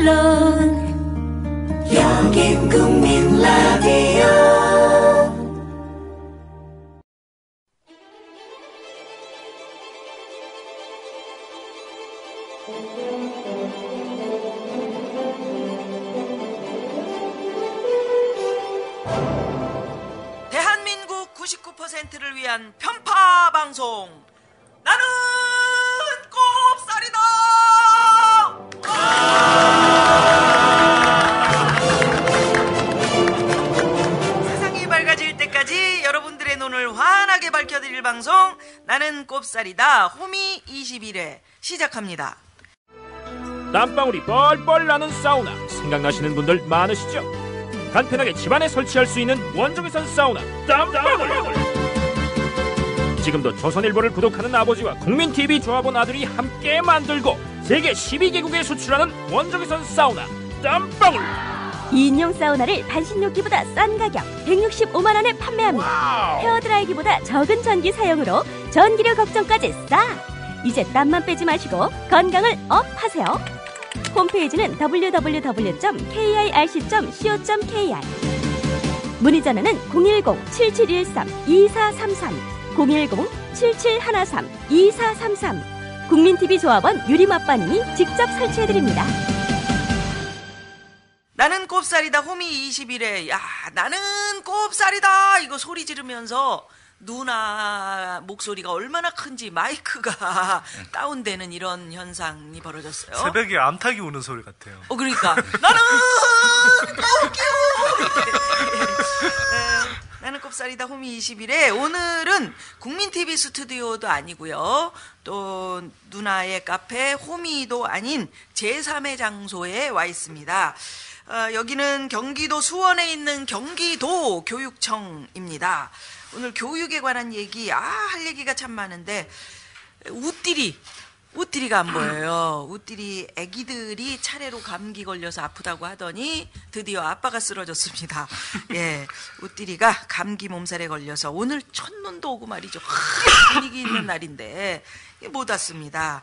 물론 여긴 국민 라디오. 대한민국 99%를 위한 편파 방송 나는 꼽살이다. 호미 21회 시작합니다. 땀방울이 뻘뻘 나는 사우나. 생각나시는 분들 많으시죠? 간편하게 집안에 설치할 수 있는 원적외선 사우나. 땀방울! 지금도 조선일보를 구독하는 아버지와 국민TV 조합원 아들이 함께 만들고 세계 12개국에 수출하는 원적외선 사우나. 땀방울 2인용 사우나를 반신욕기보다 싼 가격 165만 원에 판매합니다. 헤어드라이기보다 적은 전기 사용으로 전기료 걱정까지 싸. 이제 땀만 빼지 마시고 건강을 업 하세요. 홈페이지는 www.kirc.co.kr 문의 전화는 010-7713-2433 010-7713-2433 국민TV 조합원 유리맛반이 직접 설치해드립니다. 나는 꼽살이다 호미 21회 야 나는 꼽살이다 이거 소리 지르면서 누나 목소리가 얼마나 큰지 마이크가 다운되는 이런 현상이 벌어졌어요. 새벽에 암탉이 우는 소리 같아요. 어 그러니까 나는 꼽기요. 나는 꼽살이다 호미 21회 오늘은 국민TV 스튜디오도 아니고요. 또 누나의 카페 호미도 아닌 제3의 장소에 와 있습니다. 어, 여기는 경기도 수원에 있는 경기도 교육청입니다. 오늘 교육에 관한 얘기, 아, 할 얘기가 참 많은데, 우띠리, 우띠리가 안 보여요. 우띠리 애기들이 차례로 감기 걸려서 아프다고 하더니 드디어 아빠가 쓰러졌습니다. 예, 우띠리가 감기 몸살에 걸려서 오늘 첫눈도 오고 말이죠. 분위기 있는 날인데 못 왔습니다.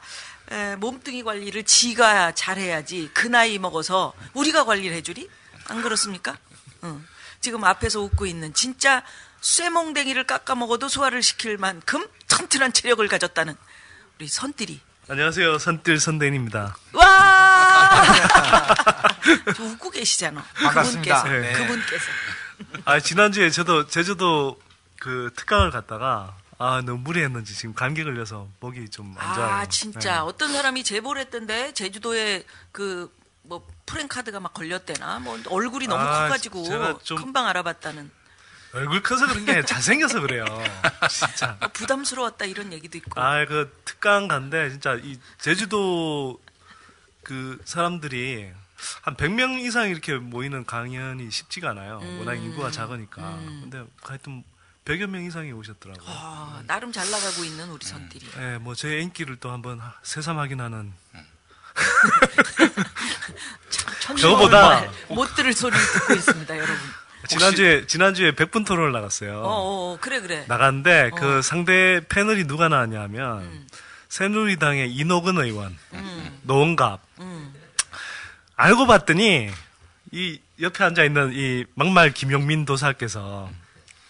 에, 몸뚱이 관리를 지가 잘해야지 그 나이 먹어서 우리가 관리를 해주리? 안 그렇습니까? 응. 지금 앞에서 웃고 있는 진짜 쇠몽댕이를 깎아 먹어도 소화를 시킬 만큼 튼튼한 체력을 가졌다는 우리 선띠리. 안녕하세요. 선뜰 선대인입니다. 와! 저 웃고 계시잖아. 반갑습니다. 그분께서. 네. 그분께서. 아, 지난주에 저도 제주도 그 특강을 갔다가 아, 너무 무리했는지 지금 감기 걸려서 목이 좀 안 좋아요. 아, 진짜. 네. 어떤 사람이 제보를 했던데, 제주도에 그, 뭐, 프랭카드가 막 걸렸대나? 뭐, 얼굴이 너무 아, 커가지고, 금방 알아봤다는. 얼굴 커서 그런 게 잘생겨서 그래요. 진짜. 뭐 부담스러웠다 이런 얘기도 있고. 아, 그 특강 간데 진짜 이 제주도 그 사람들이 한 100명 이상 이렇게 모이는 강연이 쉽지가 않아요. 음. 워낙 인구가 작으니까. 근데 하여튼 100여 명 이상이 오셨더라고요. 아, 나름 잘 나가고 있는 우리 선들이. 네, 뭐제 인기를 또 한번 하- 새삼 확인하는 정말 못 들을 소리를 듣고 있습니다, 여러분. 지난주에 지난주에 100분 토론을 나갔어요. 어, 어, 어, 그래, 그래. 나갔는데 어. 그 상대 패널이 누가 나왔냐면 새누리당의 이노근 의원, 음, 노원갑. 음. 알고 봤더니 이 옆에 앉아 있는 이 막말 김용민 도사께서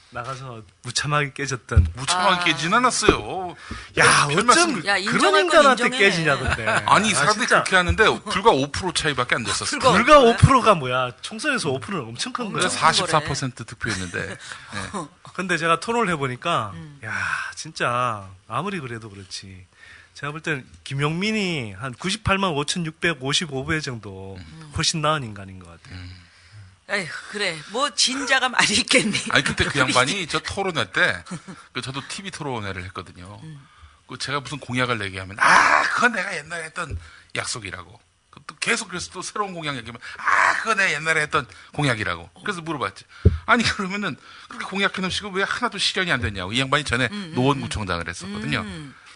나가서 무참하게 깨졌던 무참하게 깨진 않았어요. 야 별 어쩜 말씀- 야, 그런 인정할 건 인간한테 인정해. 깨지냐던데 아니 아, 사람들이 진짜. 그렇게 하는데 불과 5% 차이밖에 안 됐었어. 불과 불과 5%가 뭐야 총선에서 5%는 엄청 큰 거야 그래서 44% 득표했는데 네. 근데 제가 토론을 해보니까, 음. 야, 진짜, 아무리 그래도 그렇지. 제가 볼 때는 김용민이 한 98만 5,655배 정도 음. 훨씬 나은 인간인 것 같아요. 에휴, 그래. 뭐, 진자가 많이 있겠니. 아니 그때 그 양반이 저 토론회 때 그 저도 TV 토론회를 했거든요. 그 제가 무슨 공약을 내기하면 아 그건 내가 옛날에 했던 약속이라고. 그또 계속 그래서 또 새로운 공약 얘기하면 아 그거 내가 옛날에 했던 공약이라고. 그래서 물어봤지. 아니 그러면은 그렇게 공약해 놓으시고 왜 하나도 실현이 안 됐냐고. 이 양반이 전에 노원구청장을 했었거든요.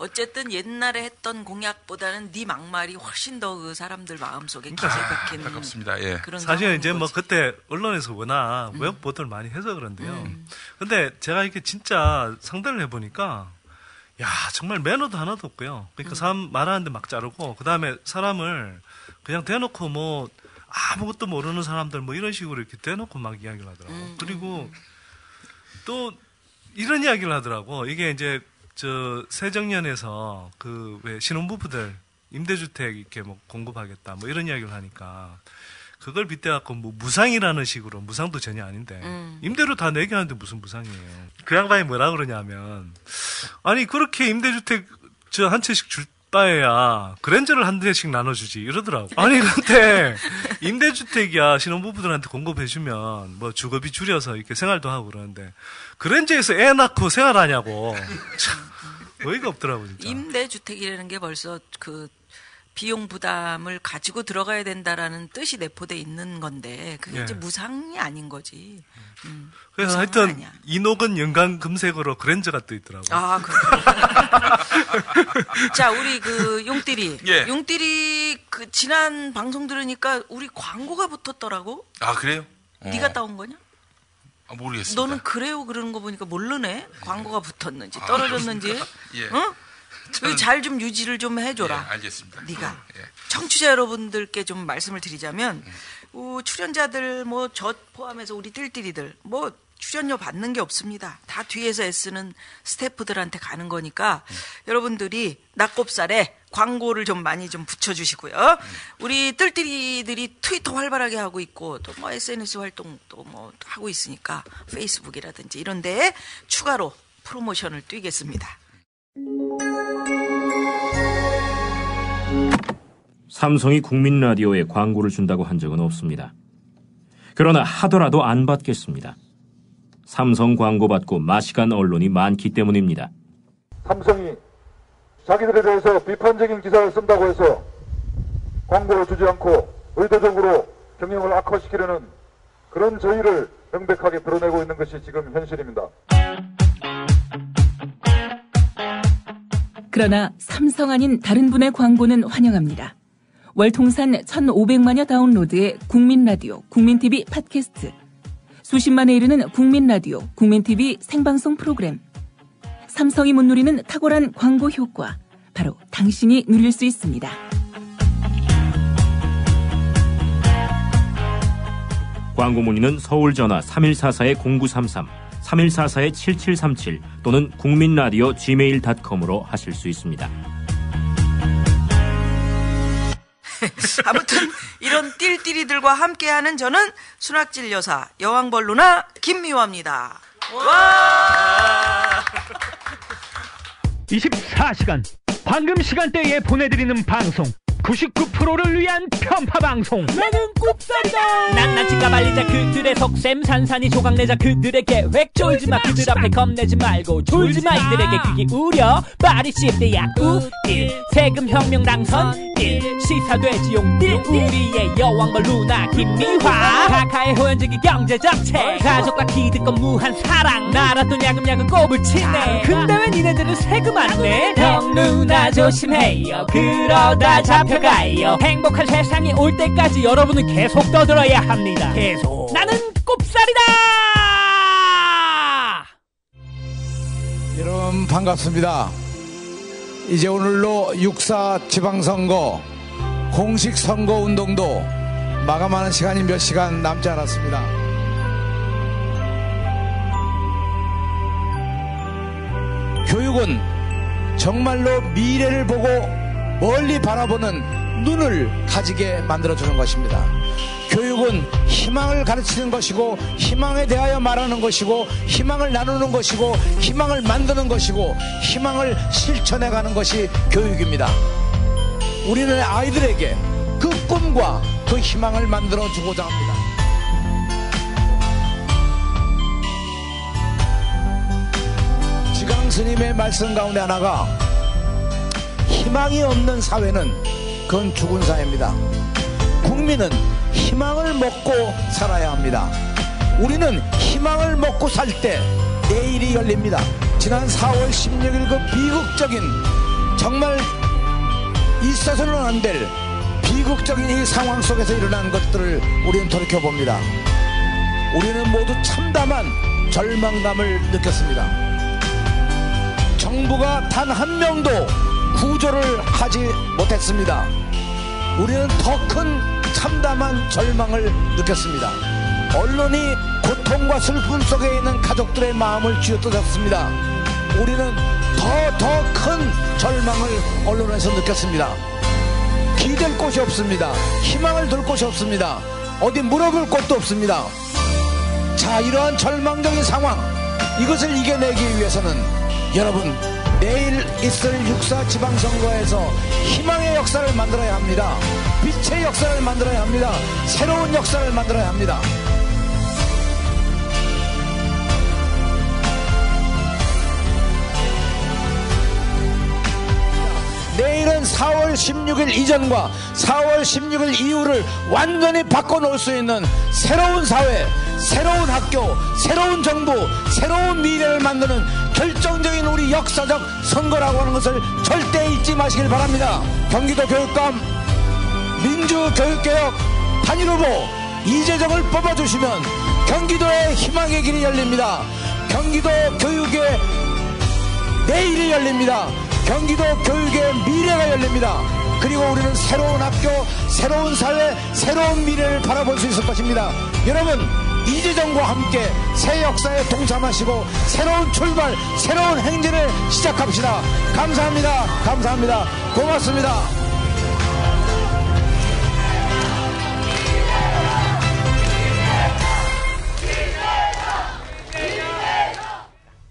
음, 어쨌든 옛날에 했던 공약보다는 네 막말이 훨씬 더 그 사람들 마음속에 깊이 박힌 안타깝습니다. 예. 그런 사실 상황인 이제 뭐 거지. 그때 언론에서 워낙 음. 외국 보도를 많이 해서 그런데요. 근데 제가 이렇게 진짜 상대를 해보니까, 야 정말 매너도 하나도 없고요. 그러니까 사람 말하는데 막 자르고 그 다음에 사람을 그냥 대놓고 뭐 아무것도 모르는 사람들 뭐 이런 식으로 이렇게 대놓고 막 이야기를 하더라고. 그리고 또 이런 이야기를 하더라고. 이게 이제 저 세정연에서 그 왜 신혼부부들 임대주택 이렇게 뭐 공급하겠다 뭐 이런 이야기를 하니까 그걸 빗대갖고 뭐 무상이라는 식으로 무상도 전혀 아닌데 임대료 다 내게 하는데 무슨 무상이에요. 그 양반이 뭐라 그러냐면 아니 그렇게 임대주택 저 한 채씩 줄 바에야 그랜저를 한 대씩 나눠주지 이러더라고. 아니 근데 임대주택이야 신혼부부들한테 공급해주면 뭐 주거비 줄여서 이렇게 생활도 하고 그러는데 그랜저에서 애 낳고 생활하냐고 참 어이가 없더라고 진짜. 임대주택이라는 게 벌써 그 비용 부담을 가지고 들어가야 된다라는 뜻이 내포돼 있는 건데 그게 예. 이제 무상이 아닌 거지. 음, 그래서 하여튼 아니야. 이녹은 연관 검색어로 그랜저가 떠 있더라고. 아, 그렇구나. 자, 우리 그 용띠리. 예. 용띠리 그 지난 방송 들으니까 우리 광고가 붙었더라고. 아 그래요? 어. 네가 따온 거냐? 아, 모르겠습니다. 너는 그래요 그러는 거 보니까 모르네. 광고가 붙었는지 떨어졌는지. 예. 어? 잘 좀 유지를 좀 해줘라. 예, 알겠습니다. 네가 예. 청취자 여러분들께 좀 말씀을 드리자면 어, 출연자들 뭐 저 포함해서 우리 띨띨이들 뭐 출연료 받는 게 없습니다. 다 뒤에서 애쓰는 스태프들한테 가는 거니까 여러분들이 낙곱살에 광고를 좀 많이 좀 붙여주시고요. 우리 뜰띠리들이 트위터 활발하게 하고 있고 또 뭐 SNS 활동도 뭐 하고 있으니까 페이스북이라든지 이런 데에 추가로 프로모션을 뛰겠습니다. 삼성이 국민 라디오에 광고를 준다고 한 적은 없습니다. 그러나 하더라도 안 받겠습니다. 삼성 광고 받고 마시간 언론이 많기 때문입니다. 삼성이 자기들에 대해서 비판적인 기사를 쓴다고 해서 광고를 주지 않고 의도적으로 경영을 악화시키려는 그런 저희를 명백하게 드러내고 있는 것이 지금 현실입니다. 그러나 삼성 아닌 다른 분의 광고는 환영합니다. 월 통산 1,500만여 다운로드의 국민 라디오, 국민 TV 팟캐스트, 수십만에 이르는 국민 라디오, 국민 TV 생방송 프로그램. 삼성이 못 누리는 탁월한 광고 효과, 바로 당신이 누릴 수 있습니다. 광고 문의는 서울 전화 3144-0933, 3144-7737 또는 국민라디오 gmail.com으로 하실 수 있습니다. 아무튼 이런 띨띨이들과 함께하는 저는 순학질 여사 여왕벌 루나 김미화입니다. 24시간 방금 시간대에 보내드리는 방송 99%를 위한 편파 방송. 나는 꼽살이다. 낱낱이 까발리자 그들의 속셈 산산이 조각내자 그들의 계획. 쫄지마 그들 앞에 겁내지 말고 졸지 마 이들에게 귀 기울여. 빠리 씹대 약우일 세금 혁명 당선 일 시사돼지 용딜 우리의 여왕벌 루나 김미화. 카카의 호연적인 경제 정책 가족과 기득권 무한 사랑. 나라 돈 야금야금 꼽을 치네. 근데 왜 니네들은 세금 안 내? 형 누나 조심해요. 그러다 잡혀가요. 행복한 세상이 올 때까지 여러분은 계속 떠들어야 합니다. 계속. 나는 꼽살이다! 여러분 반갑습니다. 이제 오늘로 6.4 지방선거 공식 선거 운동도 마감하는 시간이 몇 시간 남지 않았습니다. 교육은 정말로 미래를 보고 멀리 바라보는 눈을 가지게 만들어주는 것입니다. 교육은 희망을 가르치는 것이고 희망에 대하여 말하는 것이고 희망을 나누는 것이고 희망을 만드는 것이고 희망을 실천해 가는 것이 교육입니다. 우리는 아이들에게 그 꿈과 그 희망을 만들어 주고자 합니다. 지강 스님의 말씀 가운데 하나가 희망이 없는 사회는 그건 죽은 사회입니다. 국민은 희망을 먹고 살아야 합니다. 우리는 희망을 먹고 살 때 내일이 열립니다. 지난 4월 16일 그 비극적인 정말 있어서는 안 될 비극적인 이 상황 속에서 일어난 것들을 우리는 돌이켜 봅니다. 우리는 모두 참담한 절망감을 느꼈습니다. 정부가 단 한 명도 구조를 하지 못했습니다. 우리는 더큰 참담한 절망을 느꼈습니다. 언론이 고통과 슬픔 속에 있는 가족들의 마음을 쥐어뜯었습니다. 우리는 더 더 큰 절망을 언론에서 느꼈습니다. 기댈 곳이 없습니다. 희망을 둘 곳이 없습니다. 어디 물어볼 곳도 없습니다. 자, 이러한 절망적인 상황, 이것을 이겨내기 위해서는 여러분, 내일 있을 육사 지방선거에서 역사를 만들어야 합니다. 빛의 역사를 만들어야 합니다. 새로운 역사를 만들어야 합니다. 내일은 4월 16일 이전과 4월 16일 이후를 완전히 바꿔놓을 수 있는 새로운 사회, 새로운 학교, 새로운 정부, 새로운 미래를 만드는 결정적인 우리 역사적 선거라고 하는 것을 절대 잊지 마시길 바랍니다. 경기도 교육감, 민주교육개혁 단일 후보 이재정을 뽑아주시면 경기도의 희망의 길이 열립니다. 경기도 교육의 내일이 열립니다. 경기도 교육의 미래가 열립니다. 그리고 우리는 새로운 학교, 새로운 사회, 새로운 미래를 바라볼 수 있을 것입니다. 여러분, 이재정과 함께 새 역사에 동참하시고 새로운 출발, 새로운 행진을 시작합시다. 감사합니다. 감사합니다. 고맙습니다.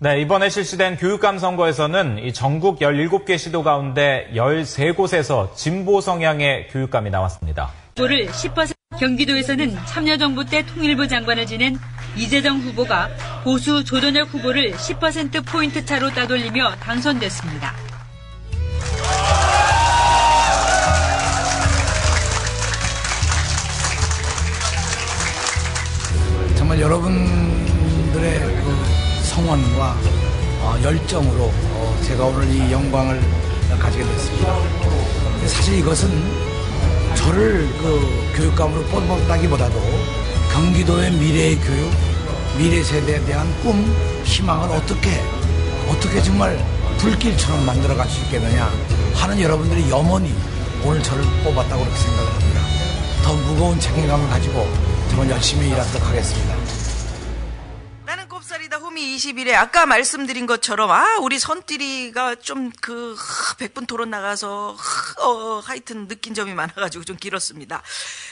네, 이번에 실시된 교육감 선거에서는 이 전국 17개 시도 가운데 13곳에서 진보 성향의 교육감이 나왔습니다. 후보를 10% 경기도에서는 참여정부 때 통일부 장관을 지낸 이재정 후보가 보수 조전혁 후보를 10%포인트 차로 따돌리며 당선됐습니다. 정말 여러분들의 그 성원과 어, 열정으로 어, 제가 오늘 이 영광을 가지게 됐습니다. 사실 이것은 저를 그 교육감으로 뽑았다기보다도 경기도의 미래의 교육, 미래 세대에 대한 꿈, 희망을 어떻게 어떻게 정말 불길처럼 만들어 갈 수 있겠느냐 하는 여러분들의 염원이 오늘 저를 뽑았다고 그렇게 생각을 합니다. 더 무거운 책임감을 가지고 정말 열심히 일하도록 하겠습니다. 나는 꼽살이다 호미 21에 아까 말씀드린 것처럼 아 우리 선띠리가 좀 그 백분 토론 나가서 어, 하여튼 느낀 점이 많아가지고 좀 길었습니다.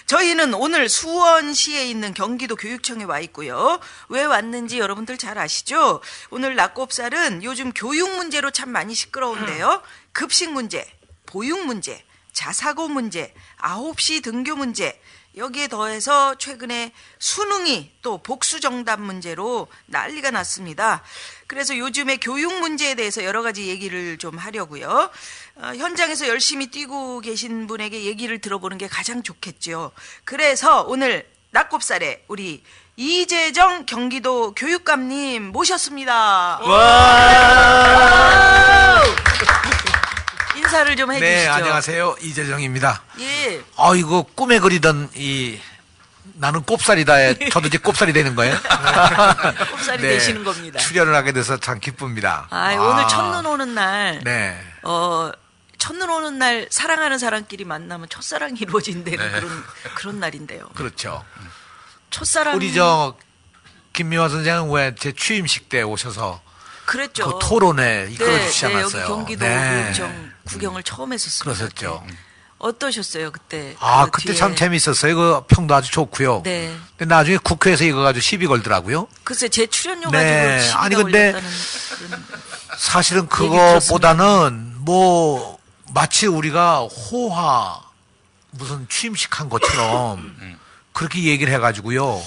저희는 오늘 수원시에 있는 경기도 교육청에 와 있고요. 왜 왔는지 여러분들 잘 아시죠? 오늘 낙곱살은 요즘 교육 문제로 참 많이 시끄러운데요. 급식 문제, 보육 문제, 자사고 문제, 9시 등교 문제, 여기에 더해서 최근에 수능이 또 복수 정답 문제로 난리가 났습니다. 그래서 요즘에 교육 문제에 대해서 여러 가지 얘기를 좀 하려고요. 어, 현장에서 열심히 뛰고 계신 분에게 얘기를 들어보는 게 가장 좋겠죠. 그래서 오늘 낙곱살에 우리 이재정 경기도 교육감님 모셨습니다. 인사를 좀 해주시죠. 네, 안녕하세요. 이재정입니다. 예. 아, 이거 꿈에 그리던 이 나는 꼽살이다에 저도 이제 꼽살이 되는 거예요. 꼽살이 되시는 겁니다. 출연을 하게 돼서 참 기쁩니다. 아, 오늘 첫눈 오는 날. 네. 어, 첫눈 오는 날 사랑하는 사람끼리 만나면 첫사랑이 이루어진다는 네. 그런 그런 날인데요. 그렇죠. 첫사랑 우리 저 김미화 선생은 왜 제 취임식 때 오셔서 그랬죠. 그 토론회 이끌어 네, 주시지 네, 않았어요? 여기 경기도 네. 교육청 구경을 처음 했었습니다. 그러셨죠. 어떠셨어요 그때? 아, 그 그때 뒤에. 참 재밌었어요. 그 평도 아주 좋고요. 네. 근데 나중에 국회에서 이거 가지고 시비 걸더라고요. 글쎄 제 출연료 네. 가지고 아니, 근데 사실은 그거보다는 뭐 마치 우리가 호화 무슨 취임식 한 것처럼 그렇게 얘기를 해가지고요.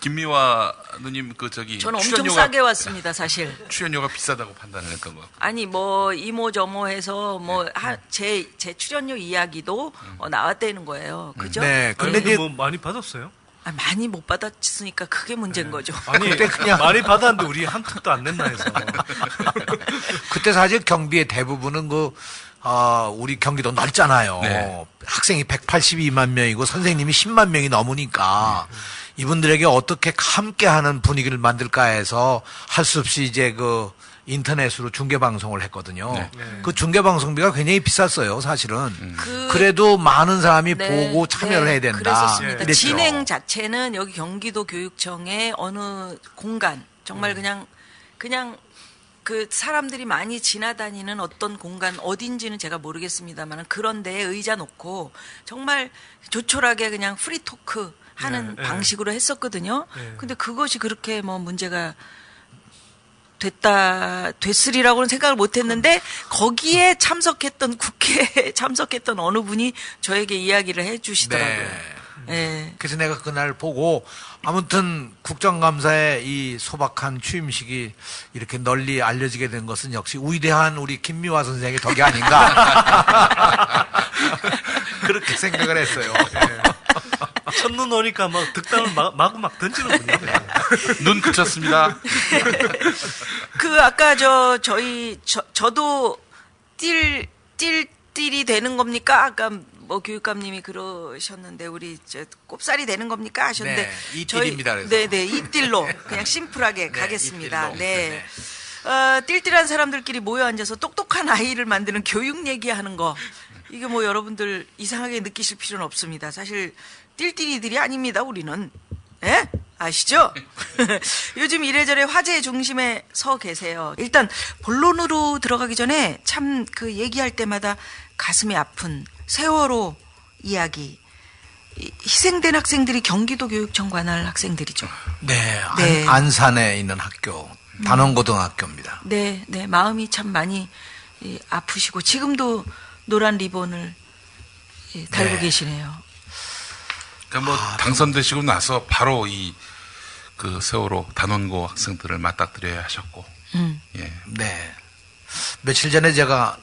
김미화 누님 그 저기 저는 엄청 출연료가- 싸게 왔습니다 사실. 출연료가 비싸다고 판단을 했던 거. 아니 뭐 이모 저모 해서 네. 뭐제제 출연료 이야기도 어, 나왔다는 거예요. 그죠? 네, 근데 이제 뭐 많이 받았어요? 아, 많이 못 받았으니까 그게 문제인 거죠. 아니, 많이 받았는데 우리 한 푼도 안 냈나 해서. 그때 사실 경비의 대부분은 그, 어, 우리 경기도 넓잖아요. 네. 학생이 182만 명이고 선생님이 10만 명이 넘으니까 이분들에게 어떻게 함께 하는 분위기를 만들까 해서 할 수 없이 이제 그 인터넷으로 중계 방송을 했거든요. 네. 그 중계 방송비가 굉장히 비쌌어요, 사실은. 그- 그래도 많은 사람이 네, 보고 참여를 네, 해야 된다. 그랬었습니다. 이랬죠. 진행 자체는 여기 경기도 교육청의 어느 공간 정말 음. 그냥 그냥 그 사람들이 많이 지나다니는 어떤 공간 어딘지는 제가 모르겠습니다만 그런 데에 의자 놓고 정말 조촐하게 그냥 free talk 하는 네, 네. 방식으로 했었거든요. 네. 근데 그것이 그렇게 뭐 문제가 됐다 됐으리라고는 생각을 못했는데 거기에 참석했던 국회에 참석했던 어느 분이 저에게 이야기를 해주시더라고요. 예. 그래서 내가 그날 보고 아무튼 국정감사의 이 소박한 취임식이 이렇게 널리 알려지게 된 것은 역시 위대한 우리 김미화 선생의 덕이 아닌가 그렇게 생각을 했어요. 첫눈 오니까 막 득담을 마, 마구 막 던지는 분이에요. 눈 그쳤습니다. 그 아까 저 저희 저 저도 띨 띨 띨이 되는 겁니까? 아까 뭐 교육감님이 그러셨는데 우리 저 꼽살이 되는 겁니까 하셨는데 네, 이띨입니다. 네네 이띨로 그냥 심플하게 네, 가겠습니다. 이띨로. 네. 어, 띨띨한 사람들끼리 모여 앉아서 똑똑한 아이를 만드는 교육 얘기하는 거 이게 뭐 여러분들 이상하게 느끼실 필요는 없습니다. 사실 띨띨이들이 아닙니다. 우리는 예? 아시죠? 요즘 이래저래 화제의 중심에 서 계세요. 일단 본론으로 들어가기 전에 참 그 얘기할 때마다 가슴이 아픈 세월호 이야기. 이- 희생된 학생들이 경기도 교육청 관할 학생들이죠. 네, 안, 네. 안 산에 있는 학교 단원고등학교입니다. 네, 네, 마음이 참 많이 이, 아프시고 지금도 노란 리본을 예, 달고 네. 계시네요. 그러니까 뭐 당선되시고 나서 바로 이 그 세월호 단원고 학생들을 맞닥뜨려야 하셨고. 음. 예. 네. 며칠 전에 제가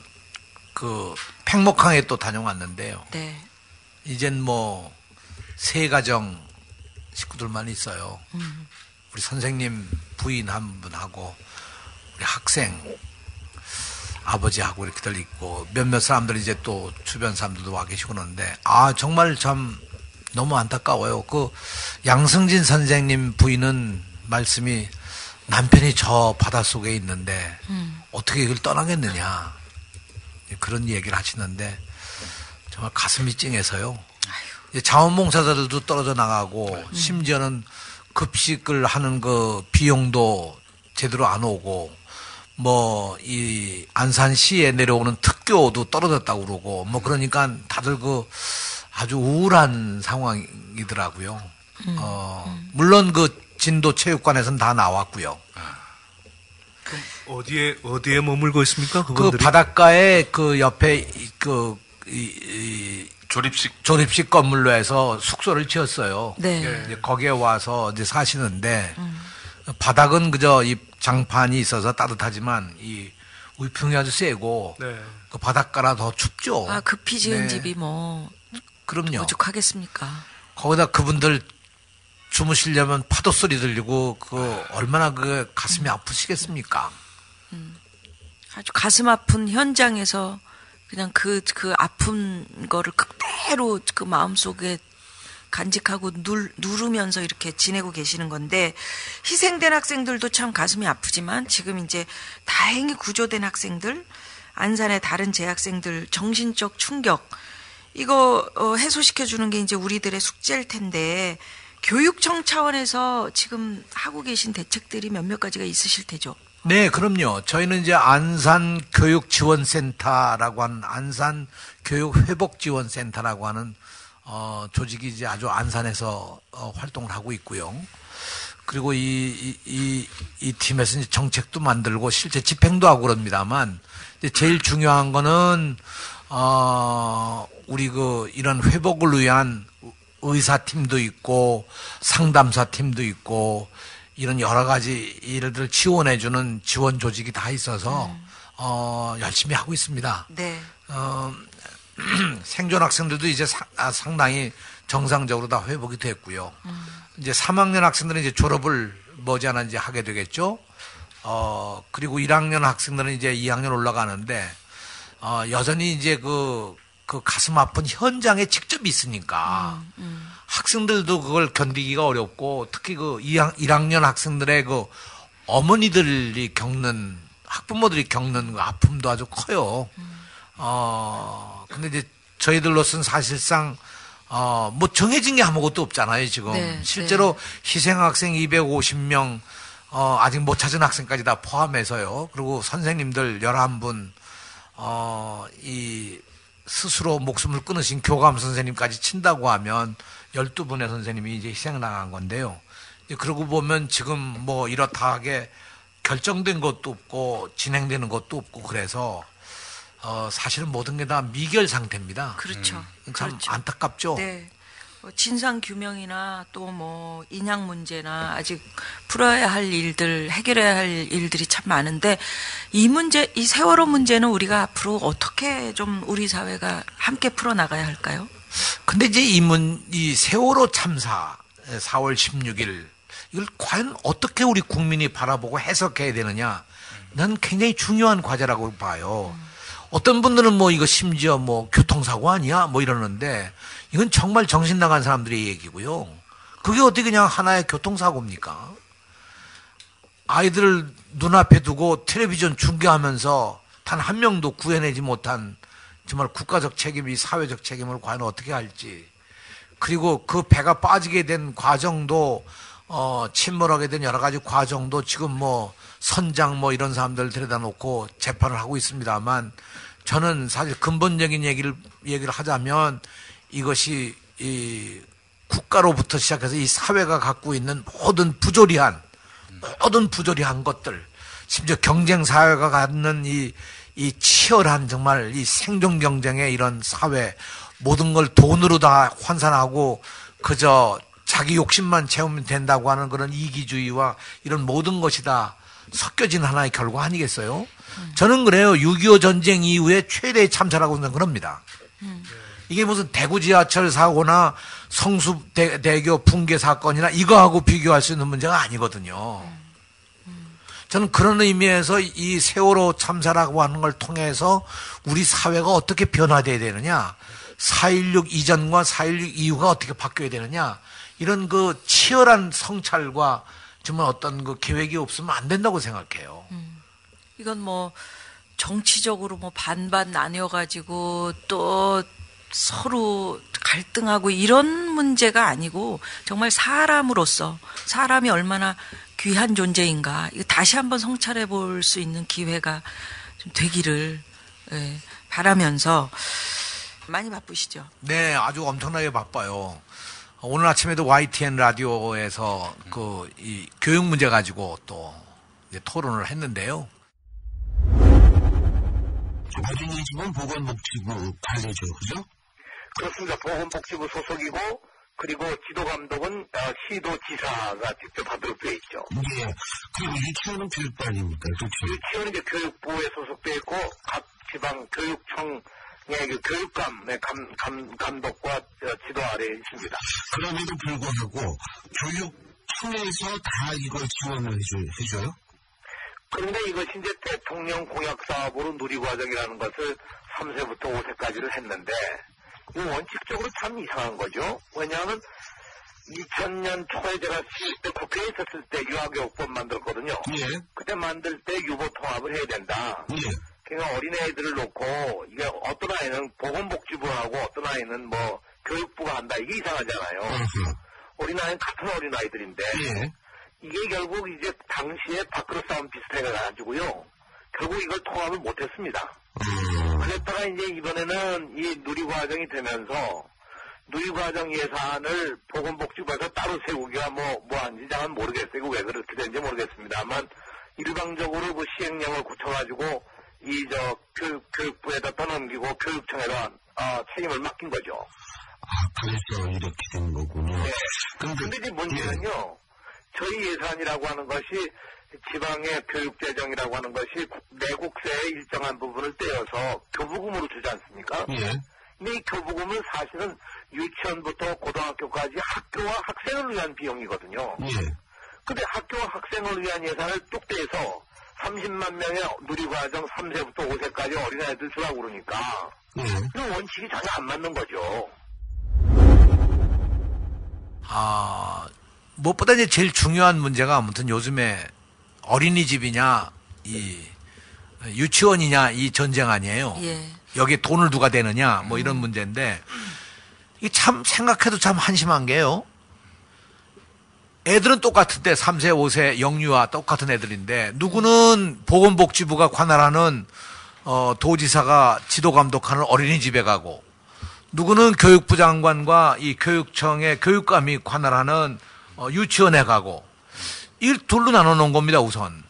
그 팽목항에 또 다녀왔는데요. 네. 이젠 뭐 세 가정 식구들만 있어요. 음. 우리 선생님 부인 한 분하고 우리 학생 아버지하고 이렇게들 있고 몇몇 사람들이 이제 또 주변 사람들도 와 계시고 그러는데 아 정말 참 너무 안타까워요. 그 양승진 선생님 부인은 말씀이 남편이 저 바닷속에 있는데 음. 어떻게 이걸 떠나겠느냐 그런 얘기를 하시는데 정말 가슴이 찡해서요. 자원봉사자들도 떨어져 나가고 심지어는 급식을 하는 그 비용도 제대로 안 오고 뭐 이 안산시에 내려오는 특교도 떨어졌다고 그러고 뭐 그러니까 다들 그 아주 우울한 상황이더라고요. 어 물론 그 진도 체육관에서는 다 나왔고요. 어디에 어디에 머물고 있습니까? 그 그분들이 바닷가에 그 옆에 이- 그 이, 이 조립식 조립식 건물로 해서 숙소를 지었어요. 네. 예, 이제 거기에 와서 이제 사시는데 바닥은 그저 이 장판이 있어서 따뜻하지만 이 우풍이 아주 세고 네. 그 바닷가라 더 춥죠. 아 급히 지은 네. 집이 뭐 그럼요. 오죽하겠습니까? 거기다 그분들 주무시려면 파도 소리 들리고 그 얼마나 그 가슴이 아프시겠습니까? 아주 가슴 아픈 현장에서 그냥 그, 그 아픈 거를 그대로 그 마음 속에 간직하고 누, 누르면서 이렇게 지내고 계시는 건데 희생된 학생들도 참 가슴이 아프지만 지금 이제 다행히 구조된 학생들 안산의 다른 재학생들 정신적 충격 이거 어, 해소시켜 주는 게 이제 우리들의 숙제일 텐데 교육청 차원에서 지금 하고 계신 대책들이 몇몇 가지가 있으실 테죠. 네, 그럼요. 저희는 이제 안산 교육 지원 센터라고 하는 안산 교육 회복 지원 센터라고 하는 어, 조직이 이제 아주 안산에서 어, 활동을 하고 있고요. 그리고 이, 이, 이, 이 팀에서 이제 정책도 만들고 실제 집행도 하고 그럽니다만 제일 중요한 거는 어, 우리 그 이런 회복을 위한 의사팀도 있고 상담사 팀도 있고 이런 여러 가지 일들 지원해주는 지원 조직이 다 있어서 어, 열심히 하고 있습니다. 네. 어, 생존 학생들도 이제 사- 아, 상당히 정상적으로 다 회복이 됐고요. 이제 3학년 학생들은 이제 졸업을 머지않아 이제 하게 되겠죠. 어, 그리고 1학년 학생들은 이제 2학년 올라가는데, 어, 여전히 이제 그, 그 가슴 아픈 현장에 직접 있으니까, 학생들도 그걸 견디기가 어렵고, 특히 그 2학, 1학년 학생들의 그 어머니들이 겪는 학부모들이 겪는 그 아픔도 아주 커요. 어, 근데 이제 저희들로서는 사실상 어, 뭐 정해진 게 아무것도 없잖아요, 지금. 네, 실제로 희생 학생 250명, 어, 아직 못 찾은 학생까지 다 포함해서요. 그리고 선생님들 11분, 어, 이 스스로 목숨을 끊으신 교감 선생님까지 친다고 하면 12분의 선생님이 이제 희생당한 건데요. 이제 그러고 보면 지금 뭐 이렇다 하게 결정된 것도 없고 진행되는 것도 없고 그래서 어, 사실은 모든 게 다 미결 상태입니다. 그렇죠. 음, 참 그렇죠. 안타깝죠. 네. 뭐 진상 규명이나 또 뭐 인양 문제나 아직 풀어야 할 일들, 해결해야 할 일들이 참 많은데 이 문제, 이 세월호 문제는 우리가 앞으로 어떻게 좀 우리 사회가 함께 풀어 나가야 할까요? 근데 이제 이 문, 이 세월호 참사 4월 16일 이걸 과연 어떻게 우리 국민이 바라보고 해석해야 되느냐? 난 굉장히 중요한 과제라고 봐요. 어떤 분들은 뭐 이거 심지어 뭐 교통사고 아니야? 뭐 이러는데 이건 정말 정신 나간 사람들의 얘기고요. 그게 어떻게 그냥 하나의 교통사고입니까? 아이들을 눈앞에 두고 텔레비전 중계하면서 단 한 명도 구해내지 못한 정말 국가적 책임이 사회적 책임을 과연 어떻게 할지 그리고 그 배가 빠지게 된 과정도 어 침몰하게 된 여러 가지 과정도 지금 뭐 선장 뭐 이런 사람들 데려다 놓고 재판을 하고 있습니다만 저는 사실 근본적인 얘기를 얘기를 하자면 이것이 이 국가로부터 시작해서 이 사회가 갖고 있는 모든 부조리한 모든 부조리한 것들 심지어 경쟁 사회가 갖는 이, 이 치열한 정말 이 생존 경쟁의 이런 사회 모든 걸 돈으로 다 환산하고 그저 자기 욕심만 채우면 된다고 하는 그런 이기주의와 이런 모든 것이 다 섞여진 하나의 결과 아니겠어요? 저는 그래요. 6.25 전쟁 이후에 최대의 참사라고 저는 그럽니다. 이게 무슨 대구 지하철 사고나 성수 대 교 붕괴 사건이나 이거하고 비교할 수 있는 문제가 아니거든요. 저는 그런 의미에서 이 세월호 참사라고 하는 걸 통해서 우리 사회가 어떻게 변화돼야 되느냐, 4.16 이전과 4.16 이후가 어떻게 바뀌어야 되느냐, 이런 그 치열한 성찰과 정말 어떤 그 계획이 없으면 안 된다고 생각해요. 이건 뭐 정치적으로 뭐 반반 나뉘어 가지고 또 서로 갈등하고 이런 문제가 아니고 정말 사람으로서 사람이 얼마나 귀한 존재인가 이거 다시 한번 성찰해 볼 수 있는 기회가 좀 되기를 예, 바라면서 많이 바쁘시죠? 네, 아주 엄청나게 바빠요. 오늘 아침에도 YTN 라디오에서 그 이 교육 문제 가지고 또 이제 토론을 했는데요. 어린이집은 보건복지부 관리죠, 그죠? 그렇습니다. 보건복지부 소속이고 그리고 지도 감독은 어, 시도지사가 직접 하도록 되어 있죠. 예. 그리고 유치원은 교육관입니까? 그렇죠. 유치원은 이제 교육부에 소속되어 있고 각 지방 교육청 의그 교육감의 감, 감, 감독과 어, 지도 아래에 있습니다. 그럼에도 불구하고 교육청에서 다 이걸 지원을 해줘, 해줘요? 그런데 이것이 이제 대통령 공약 사업으로 누리과정이라는 것을 3세부터 5세까지를 했는데 이 원칙적으로 참 이상한 거죠. 왜냐하면 2000년 초에 제가 때 국회에 있었을 때 유아교육법 만들었거든요. 예. 그때 만들 때 유보 통합을 해야 된다. 예. 그러니까 어린애들을 놓고 이게 어떤 아이는 보건복지부하고 어떤 아이는 뭐 교육부가 한다. 이게 이상하잖아요. 어린아이는 같은 어린아이들인데 예. 이게 결국 이제 당시에 밖으로 싸움 비슷해가지고요. 결국 이걸 통합을 못했습니다. 그랬다가 이제 이번에는 이 누리과정이 되면서 누리과정 예산을 보건복지부에서 따로 세우기가 뭐, 뭐 한지 저는 모르겠어요. 왜 그렇게 된지 모르겠습니다만 일방적으로 그 시행령을 고쳐가지고 이 저 교육, 교육부에다 떠넘기고 교육청에다 어, 책임을 맡긴 거죠. 아, 그래서 이렇게 된 거군요. 네. 근데 이제 문제는요. 저희 예산이라고 하는 것이 지방의 교육재정이라고 하는 것이 내국세의 일정한 부분을 떼어서 교부금으로 주지 않습니까? 예. 근데 이 교부금은 사실은 유치원부터 고등학교까지 학교와 학생을 위한 비용이거든요. 예. 근데 학교와 학생을 위한 예산을 뚝 떼서 30만 명의 누리과정 3세부터 5세까지 어린아이들 주라고 그러니까 예. 이 원칙이 전혀 안 맞는 거죠. 아, 무엇보다 이제 제일 중요한 문제가 아무튼 요즘에 어린이집이냐, 이 유치원이냐 이 전쟁 아니에요. 예. 여기에 돈을 누가 대느냐 뭐 이런 문제인데 이게 참 생각해도 참 한심한 게요. 애들은 똑같은데 3세, 5세 영유아 똑같은 애들인데 누구는 보건복지부가 관할하는 어, 도지사가 지도 감독하는 어린이집에 가고 누구는 교육부 장관과 이 교육청의 교육감이 관할하는 어, 유치원에 가고 이 둘로 나눠 놓은 겁니다 우선.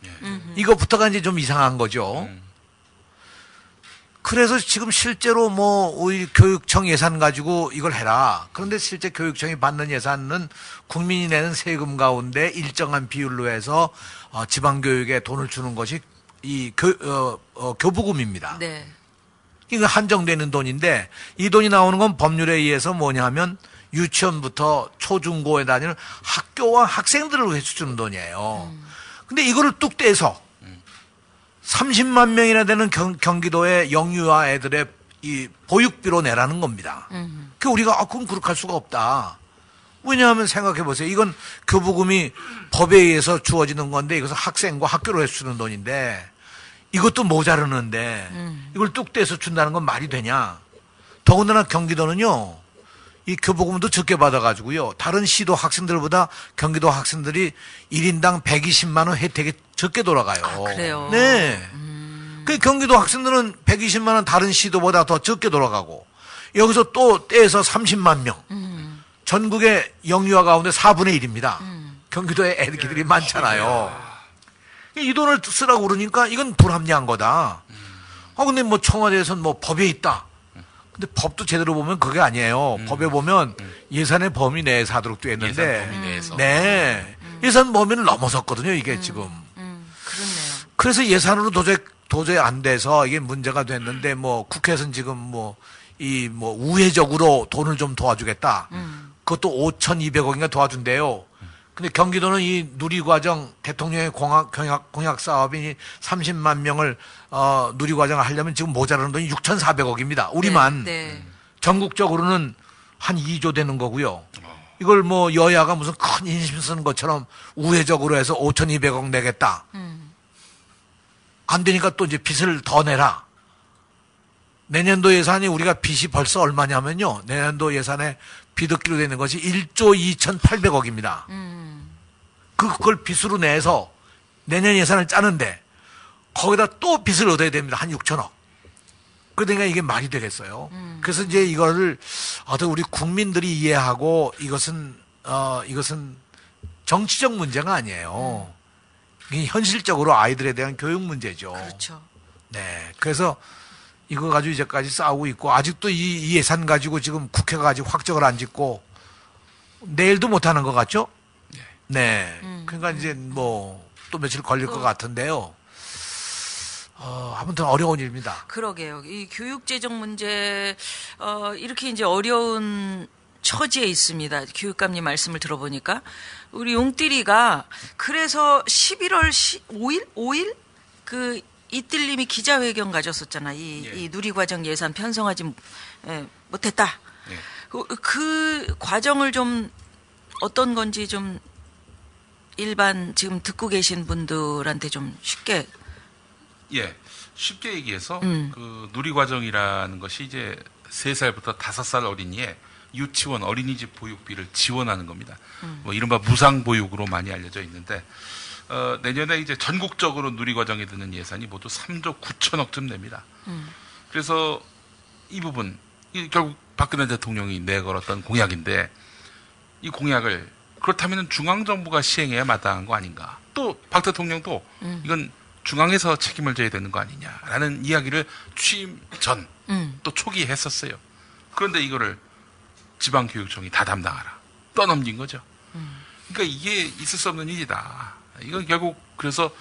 이것부터가 이제 좀 이상한 거죠. 그래서 지금 실제로 뭐 우리 교육청 예산 가지고 이걸 해라. 그런데 실제 교육청이 받는 예산은 국민이 내는 세금 가운데 일정한 비율로 해서 어, 지방교육에 돈을 주는 것이 이 교, 어, 어, 교부금입니다. 네. 이거 한정되는 돈인데 이 돈이 나오는 건 법률에 의해서 뭐냐 하면 유치원부터 초중고에 다니는 학교와 학생들을 위해서 주는 돈이에요. 근데 이거를 뚝 떼서 30만 명이나 되는 경, 경기도의 영유아 애들의 이 보육비로 내라는 겁니다. 그 우리가 아, 그럼 그렇게 할 수가 없다. 왜냐하면 생각해 보세요. 이건 교부금이 법에 의해서 주어지는 건데 이것은 학생과 학교로 해서 주는 돈인데 이것도 모자르는데 이걸 뚝 떼서 준다는 건 말이 되냐? 더군다나 경기도는요. 이 교부금도 적게 받아가지고요. 다른 시도 학생들보다 경기도 학생들이 1인당 120만 원 혜택이 적게 돌아가요. 그래요? 네. 그 경기도 학생들은 120만 원 다른 시도보다 더 적게 돌아가고 여기서 또 떼서 30만 명. 전국의 영유아 가운데 4분의 1입니다. 경기도에 애들이 많잖아요. 이 돈을 쓰라고 그러니까 이건 불합리한 거다. 아, 근데 뭐 청와대에서는 뭐 법에 있다. 근데 법도 제대로 보면 그게 아니에요. 법에 보면 예산의 범위 내에서 하도록 되어 있는데. 예산 범위 내에서. 네. 예산 범위를 넘어섰거든요, 이게 지금. 그렇네요. 그래서 예산으로 도저히, 도저히 안 돼서 이게 문제가 됐는데 뭐 국회에서는 지금 뭐 이뭐 우회적으로 돈을 좀 도와주겠다. 그것도 5,200억인가 도와준대요. 근데 경기도는 이 누리과정 대통령의 공약, 공약, 공약 사업이 30만 명을 어, 누리과정을 하려면 지금 모자라는 돈이 6,400억입니다. 우리만 네. 전국적으로는 한 2조 되는 거고요. 이걸 뭐 여야가 무슨 큰 인심 쓰는 것처럼 우회적으로 해서 5,200억 내겠다. 안 되니까 또 이제 빚을 더 내라. 내년도 예산이 우리가 빚이 벌써 얼마냐면요. 내년도 예산에 비득기로 되는 것이 1조 2,800억입니다. 그걸 빚으로 내서 내년 예산을 짜는데 거기다 또 빚을 얻어야 됩니다. 한 6천억. 그러니까 이게 말이 되겠어요. 그래서 이제 이거를 어떤 우리 국민들이 이해하고 이것은 어 이것은 정치적 문제가 아니에요. 이게 현실적으로 아이들에 대한 교육 문제죠. 그렇죠. 네. 그래서 이거 가지고 이제까지 싸우고 있고 아직도 이, 이 예산 가지고 지금 국회가 아직 확정을 안 짓고 내일도 못 하는 것 같죠? 네. 그러니까 이제 뭐 또 며칠 걸릴 것 같은데요. 어, 아무튼 어려운 일입니다. 그러게요. 이 교육 재정 문제 어, 이렇게 이제 어려운 처지에 있습니다. 교육감님 말씀을 들어보니까 우리 용띠리가 그래서 11월 5일 5일 그 이뜰님이 기자회견 가졌었잖아. 이, 이 누리과정 예산 편성하지 예, 못했다. 그, 그 과정을 좀 어떤 건지 좀 일반 지금 듣고 계신 분들한테 좀 쉽게 예. 쉽게 얘기해서 음. 그 누리과정이라는 것이 이제 3살부터 5살 어린이의 유치원 어린이집 보육비를 지원하는 겁니다. 음. 뭐 이른바 무상 보육으로 많이 알려져 있는데 어, 내년에 이제 전국적으로 누리 과정에 드는 예산이 모두 3조 9천억쯤 됩니다. 그래서 이 부분 이 결국 박근혜 대통령이 내걸었던 공약인데 이 공약을 그렇다면 중앙 정부가 시행해야 마땅한 거 아닌가? 또 박 대통령도 음. 이건 중앙에서 책임을 져야 되는 거 아니냐라는 이야기를 취임 전또 음. 초기에 했었어요. 그런데 이거를 지방교육청이 다 담당하라 떠넘긴 거죠. 그러니까 이게 있을 수 없는 일이다. 이건 결국 그래서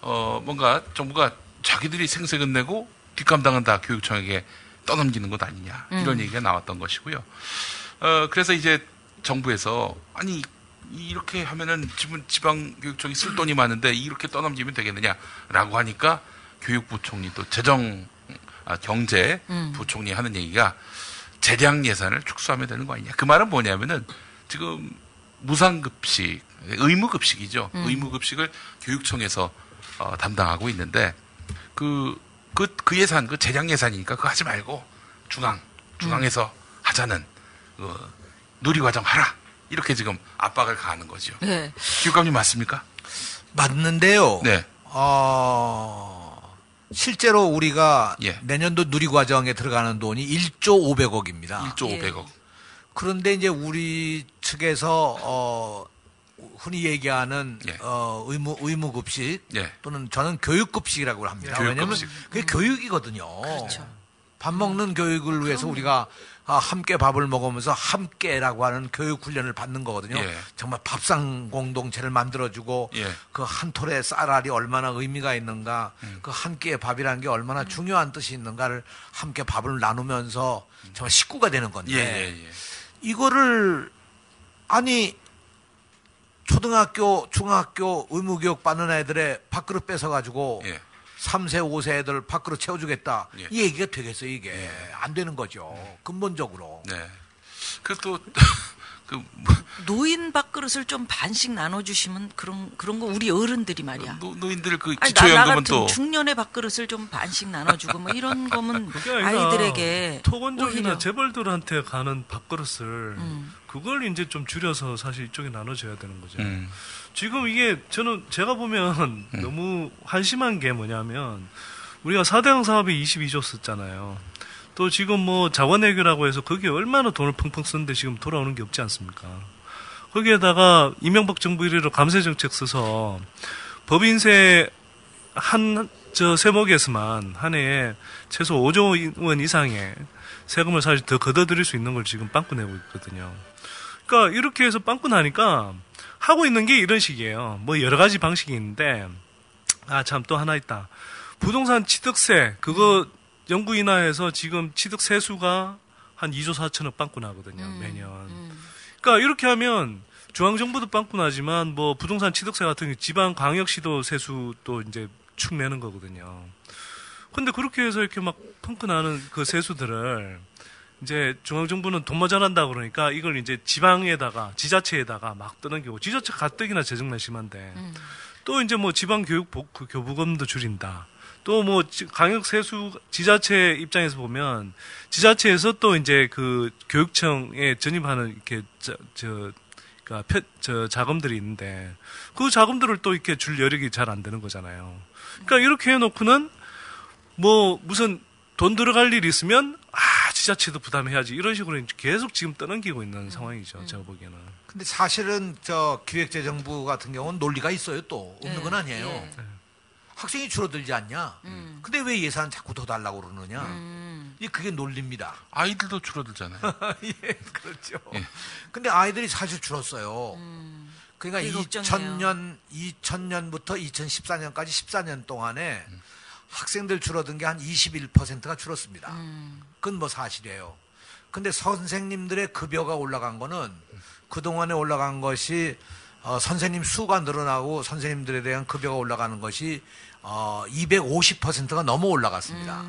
어 뭔가 정부가 자기들이 생색은 내고 뒷감당은 다 교육청에게 떠넘기는 것 아니냐 이런 음. 얘기가 나왔던 것이고요. 어 그래서 이제 정부에서 아니 이렇게 하면은 지금 지방 교육청이 쓸 돈이 많은데 이렇게 떠넘기면 되겠느냐라고 하니까 교육부 총리 또 재정 아, 경제 음. 부총리 하는 얘기가 재량 예산을 축소하면 되는 거 아니냐. 그 말은 뭐냐면은 지금 무상급식, 의무급식이죠. 음. 의무급식을 교육청에서 어, 담당하고 있는데 그, 그, 그 예산, 그 재량 예산이니까 그거 하지 말고 중앙, 중앙에서 하자는, 그, 누리과정 하라. 이렇게 지금 압박을 가하는 거죠. 네. 교육감님 맞습니까? 맞는데요. 네. 어, 실제로 우리가 예. 내년도 누리과정에 들어가는 돈이 1조 500억입니다. 1조 500억. 그런데 이제 우리 측에서 어, 흔히 얘기하는 예. 어, 의무 의무급식 예. 또는 저는 교육급식이라고 합니다. 예, 왜냐하면 교육급식. 그게 교육이거든요. 그렇죠. 밥 먹는 교육을 위해서 우리가 아, 함께 밥을 먹으면서 함께라고 하는 교육 훈련을 받는 거거든요. 예. 정말 밥상 공동체를 만들어주고 예. 그한 톨의 쌀알이 얼마나 의미가 있는가, 음. 그한 끼의 밥이라는 게 얼마나 중요한 뜻이 있는가를 함께 밥을 나누면서 정말 식구가 되는 건데 예, 예, 예. 이거를 아니 초등학교, 중학교 의무교육 받는 애들의 밥그릇 뺏어 가지고 예. 3세, 5세 애들 밥그릇 채워주겠다. 예. 이 얘기가 되겠어요, 이게. 안 되는 거죠. 근본적으로. 네. 그 또, 그, 노인 밥그릇을 좀 반씩 나눠주시면 그런 그런 거 우리 어른들이 말이야. 노, 노인들 그 아니, 나, 나 기초연금은 같은 또. 중년의 밥그릇을 좀 반씩 나눠주고 뭐 이런 거면 아이들에게 토건족이나 오히려 재벌들한테 가는 밥그릇을 음. 그걸 이제 좀 줄여서 사실 이쪽에 나눠줘야 되는 거죠. 음. 지금 이게 저는 제가 보면 너무 한심한 게 뭐냐면 우리가 4대강 사업에 22조 썼잖아요. 또 지금 뭐 자원외교라고 해서 거기에 얼마나 돈을 펑펑 쓰는데 지금 돌아오는 게 없지 않습니까? 거기에다가 이명박 정부 이래로 감세 정책 써서 법인세 한 저 세목에서만 한 해에 최소 5조 원 이상의 세금을 사실 더 걷어들일 수 있는 걸 지금 빵꾸 내고 있거든요. 그러니까 이렇게 해서 빵꾸 나니까 하고 있는 게 이런 식이에요. 뭐 여러 가지 방식이 있는데 아 참 또 하나 있다. 부동산 취득세 그거 연구 인하해서 지금 취득 세수가 한 2조 4천억 빵꾸 나 거든요 매년. 그러니까 이렇게 하면 중앙 정부도 빵꾸 나지만 뭐 부동산 취득세 같은 게 지방 광역시도 세수도 이제 축 내는 거거든요. 근데 그렇게 해서 이렇게 막 펑크 나는 그 세수들을 이제 중앙 정부는 돈 모자란다 그러니까 이걸 이제 지방에다가 지자체에다가 막 뜨는 경우 지자체 가뜩이나 재정난 심한데 또 이제 뭐 지방 교육 복- 그 교부금도 줄인다. 또 뭐 강역 세수 지자체 입장에서 보면 지자체에서 또 이제 그 교육청에 전입하는 이렇게 저, 저 그러니까 표- 저 자금들이 있는데 그 자금들을 또 이렇게 줄 여력이 잘 안 되는 거잖아요. 그러니까 이렇게 해놓고는 뭐 무슨 돈 들어갈 일이 있으면 아 지자체도 부담해야지 이런 식으로 계속 지금 떠넘기고 있는 상황이죠. 제가 보기에는. 근데 사실은 저 기획재정부 같은 경우는 논리가 있어요 또 없는 건 아니에요. 예. 학생이 줄어들지 않냐? 음. 근데 왜 예산 자꾸 더 달라고 그러느냐? 이 그게 논리입니다. 아이들도 줄어들잖아요. 예, 그렇죠. 예. 근데 아이들이 사실 줄었어요. 그러니까 그게 걱정이에요. 2000년 2000년부터 2014년까지 14년 동안에 학생들 줄어든 게 한 21%가 줄었습니다. 그건 뭐 사실이에요. 근데 선생님들의 급여가 올라간 거는 그동안에 올라간 것이 어, 선생님 수가 늘어나고 선생님들에 대한 급여가 올라가는 것이 어, 250%가 넘어 올라갔습니다.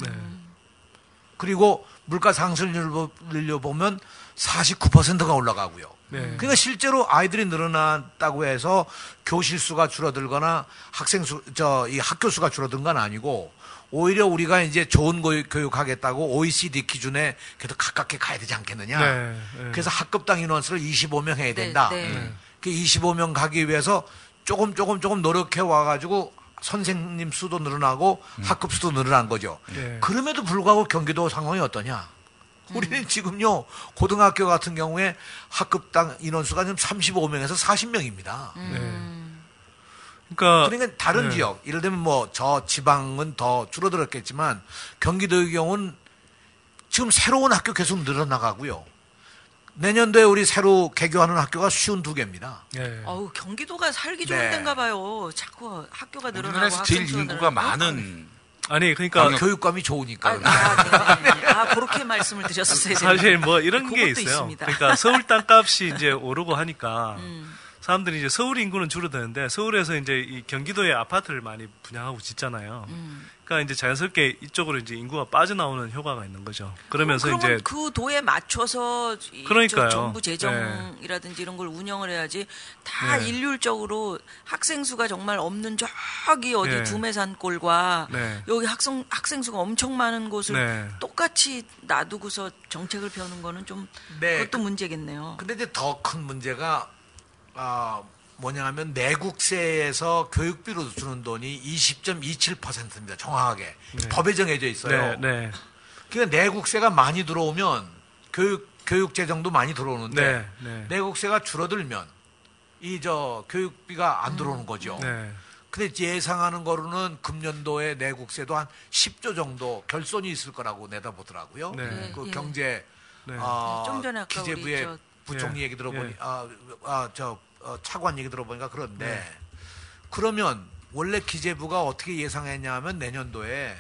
그리고 물가 상승률로 보면 49%가 올라가고요. 네. 그러니까 실제로 아이들이 늘어났다고 해서 교실 수가 줄어들거나 학생 수, 저, 이 학교 수가 줄어든 건 아니고 오히려 우리가 이제 좋은 교육, 교육하겠다고 OECD 기준에 그래도 가깝게 가야 되지 않겠느냐. 네, 네. 그래서 학급당 인원수를 25명 해야 네, 된다. 네. 네. 그 25명 가기 위해서 조금 조금 조금 노력해 와가지고 선생님 수도 늘어나고 학급 수도 늘어난 거죠. 네. 그럼에도 불구하고 경기도 상황이 어떠냐? 우리는 지금요 고등학교 같은 경우에 학급당 인원수가 지금 35명에서 40명입니다. 그러니까 그러니까 다른 네. 지역, 예를 들면 뭐 저 지방은 더 줄어들었겠지만 경기도의 경우는 지금 새로운 학교 계속 늘어나가고요. 내년도에 우리 새로 개교하는 학교가 쉬운 두 개입니다. 예. 어우 경기도가 살기 좋은 네. 데인가 봐요. 자꾸 학교가 늘어나고 우리나라에서 제일 학생 수가 인구가 늘어나고. 많은 아니 그러니까 아, 교육감이 좋으니까. 아, 아, 네, 네. 아, 그렇게 말씀을 드렸었어요. 제가. 사실 뭐 이런 게 그것도 있어요. 있습니다. 그러니까 서울 땅값이 이제 오르고 하니까 음. 사람들이 이제 서울 인구는 줄어드는데 서울에서 이제 이 경기도에 아파트를 많이 분양하고 짓잖아요. 음. 그러니까 이제 자연스럽게 이쪽으로 이제 인구가 빠져나오는 효과가 있는 거죠. 그러면서 그러면 이제 그 도에 맞춰서 이 그러니까요. 저 정부 재정이라든지 이런 걸 운영을 해야지 다 네. 일률적으로 학생 수가 정말 없는 저기 어디 네. 두메산골과 네. 여기 학생 학생 수가 엄청 많은 곳을 네. 똑같이 놔두고서 정책을 펴는 거는 좀 네. 그것도 문제겠네요. 근데 이제 더 큰 문제가 아, 뭐냐 하면 내국세에서 교육비로 주는 돈이 20.27%입니다. 정확하게. 네. 법에 정해져 있어요. 네, 네. 그러니까 내국세가 많이 들어오면 교육 교육 재정도 많이 들어오는데 네, 네. 내국세가 줄어들면 이 저 교육비가 안 들어오는 거죠. 네. 근데 예상하는 거로는 금년도에 내국세도 한 10조 정도 결손이 있을 거라고 내다보더라고요. 네. 그 예. 경제 네. 어, 좀 전에 아까 우리 기재부의 저- 부총리 예. 얘기 들어보니 예. 아, 아, 저 어, 차관 얘기 들어보니까 그런데 네. 그러면 원래 기재부가 어떻게 예상했냐면 내년도에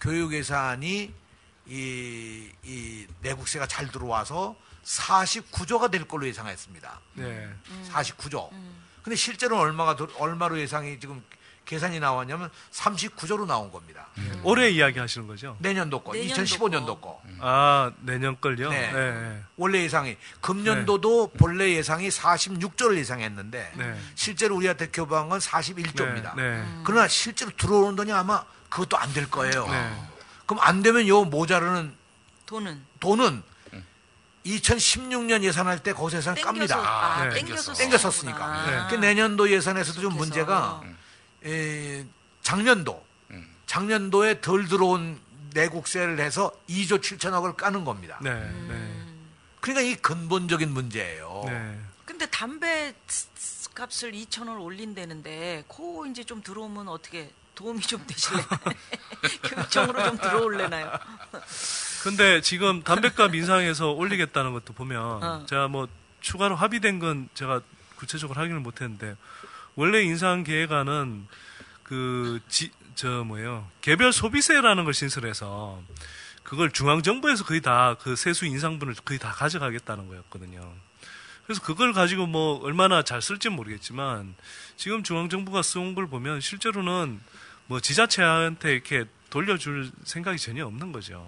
교육 예산이 이, 이 내국세가 잘 들어와서 49조가 될 걸로 예상했습니다. 네. 49조. 근데 실제로는 얼마가 들- 얼마로 예상이 지금 계산이 나왔냐면 39조로 나온 겁니다. 올해 이야기 하시는 거죠? 내년도 거, 내년도 2015년도 거. 아, 내년 걸요? 네. 네. 원래 예상이 금년도도 본래 예상이 46조를 예상했는데 네. 실제로 우리한테 교부한 건 41조입니다. 네. 네. 그러나 실제로 들어오는 돈이 아마 그것도 안 될 거예요. 네. 그럼 안 되면 요 모자르는 돈은 돈은 2016년 예산할 때 거기서 예산 땡겨서 깝니다. 아, 네. 땡겨서 땡겼었으니까. 쓰는구나. 그 내년도 예산에서도 좀. 문제가 음. 에, 작년도 작년도에 덜 들어온 내국세를 해서 2조 7천억을 까는 겁니다. 네. 음. 그러니까 이 근본적인 문제예요. 네. 네. 근데 담배 값을 2천 원 올린다는데 코 이제 좀 들어오면 어떻게 도움이 좀 되실래? 교육청으로 좀 들어올래나요? 근데 지금 담배값 인상해서 올리겠다는 것도 보면 어. 제가 뭐 추가로 합의된 건 제가 구체적으로 확인을 못 했는데 원래 인상 계획안은 그저 뭐예요 개별 소비세라는 걸 신설해서 그걸 중앙 정부에서 거의 다 그 세수 인상분을 거의 다 가져가겠다는 거였거든요. 그래서 그걸 가지고 뭐 얼마나 잘 쓸지는 모르겠지만 지금 중앙 정부가 써온 걸 보면 실제로는 뭐 지자체한테 이렇게 돌려줄 생각이 전혀 없는 거죠.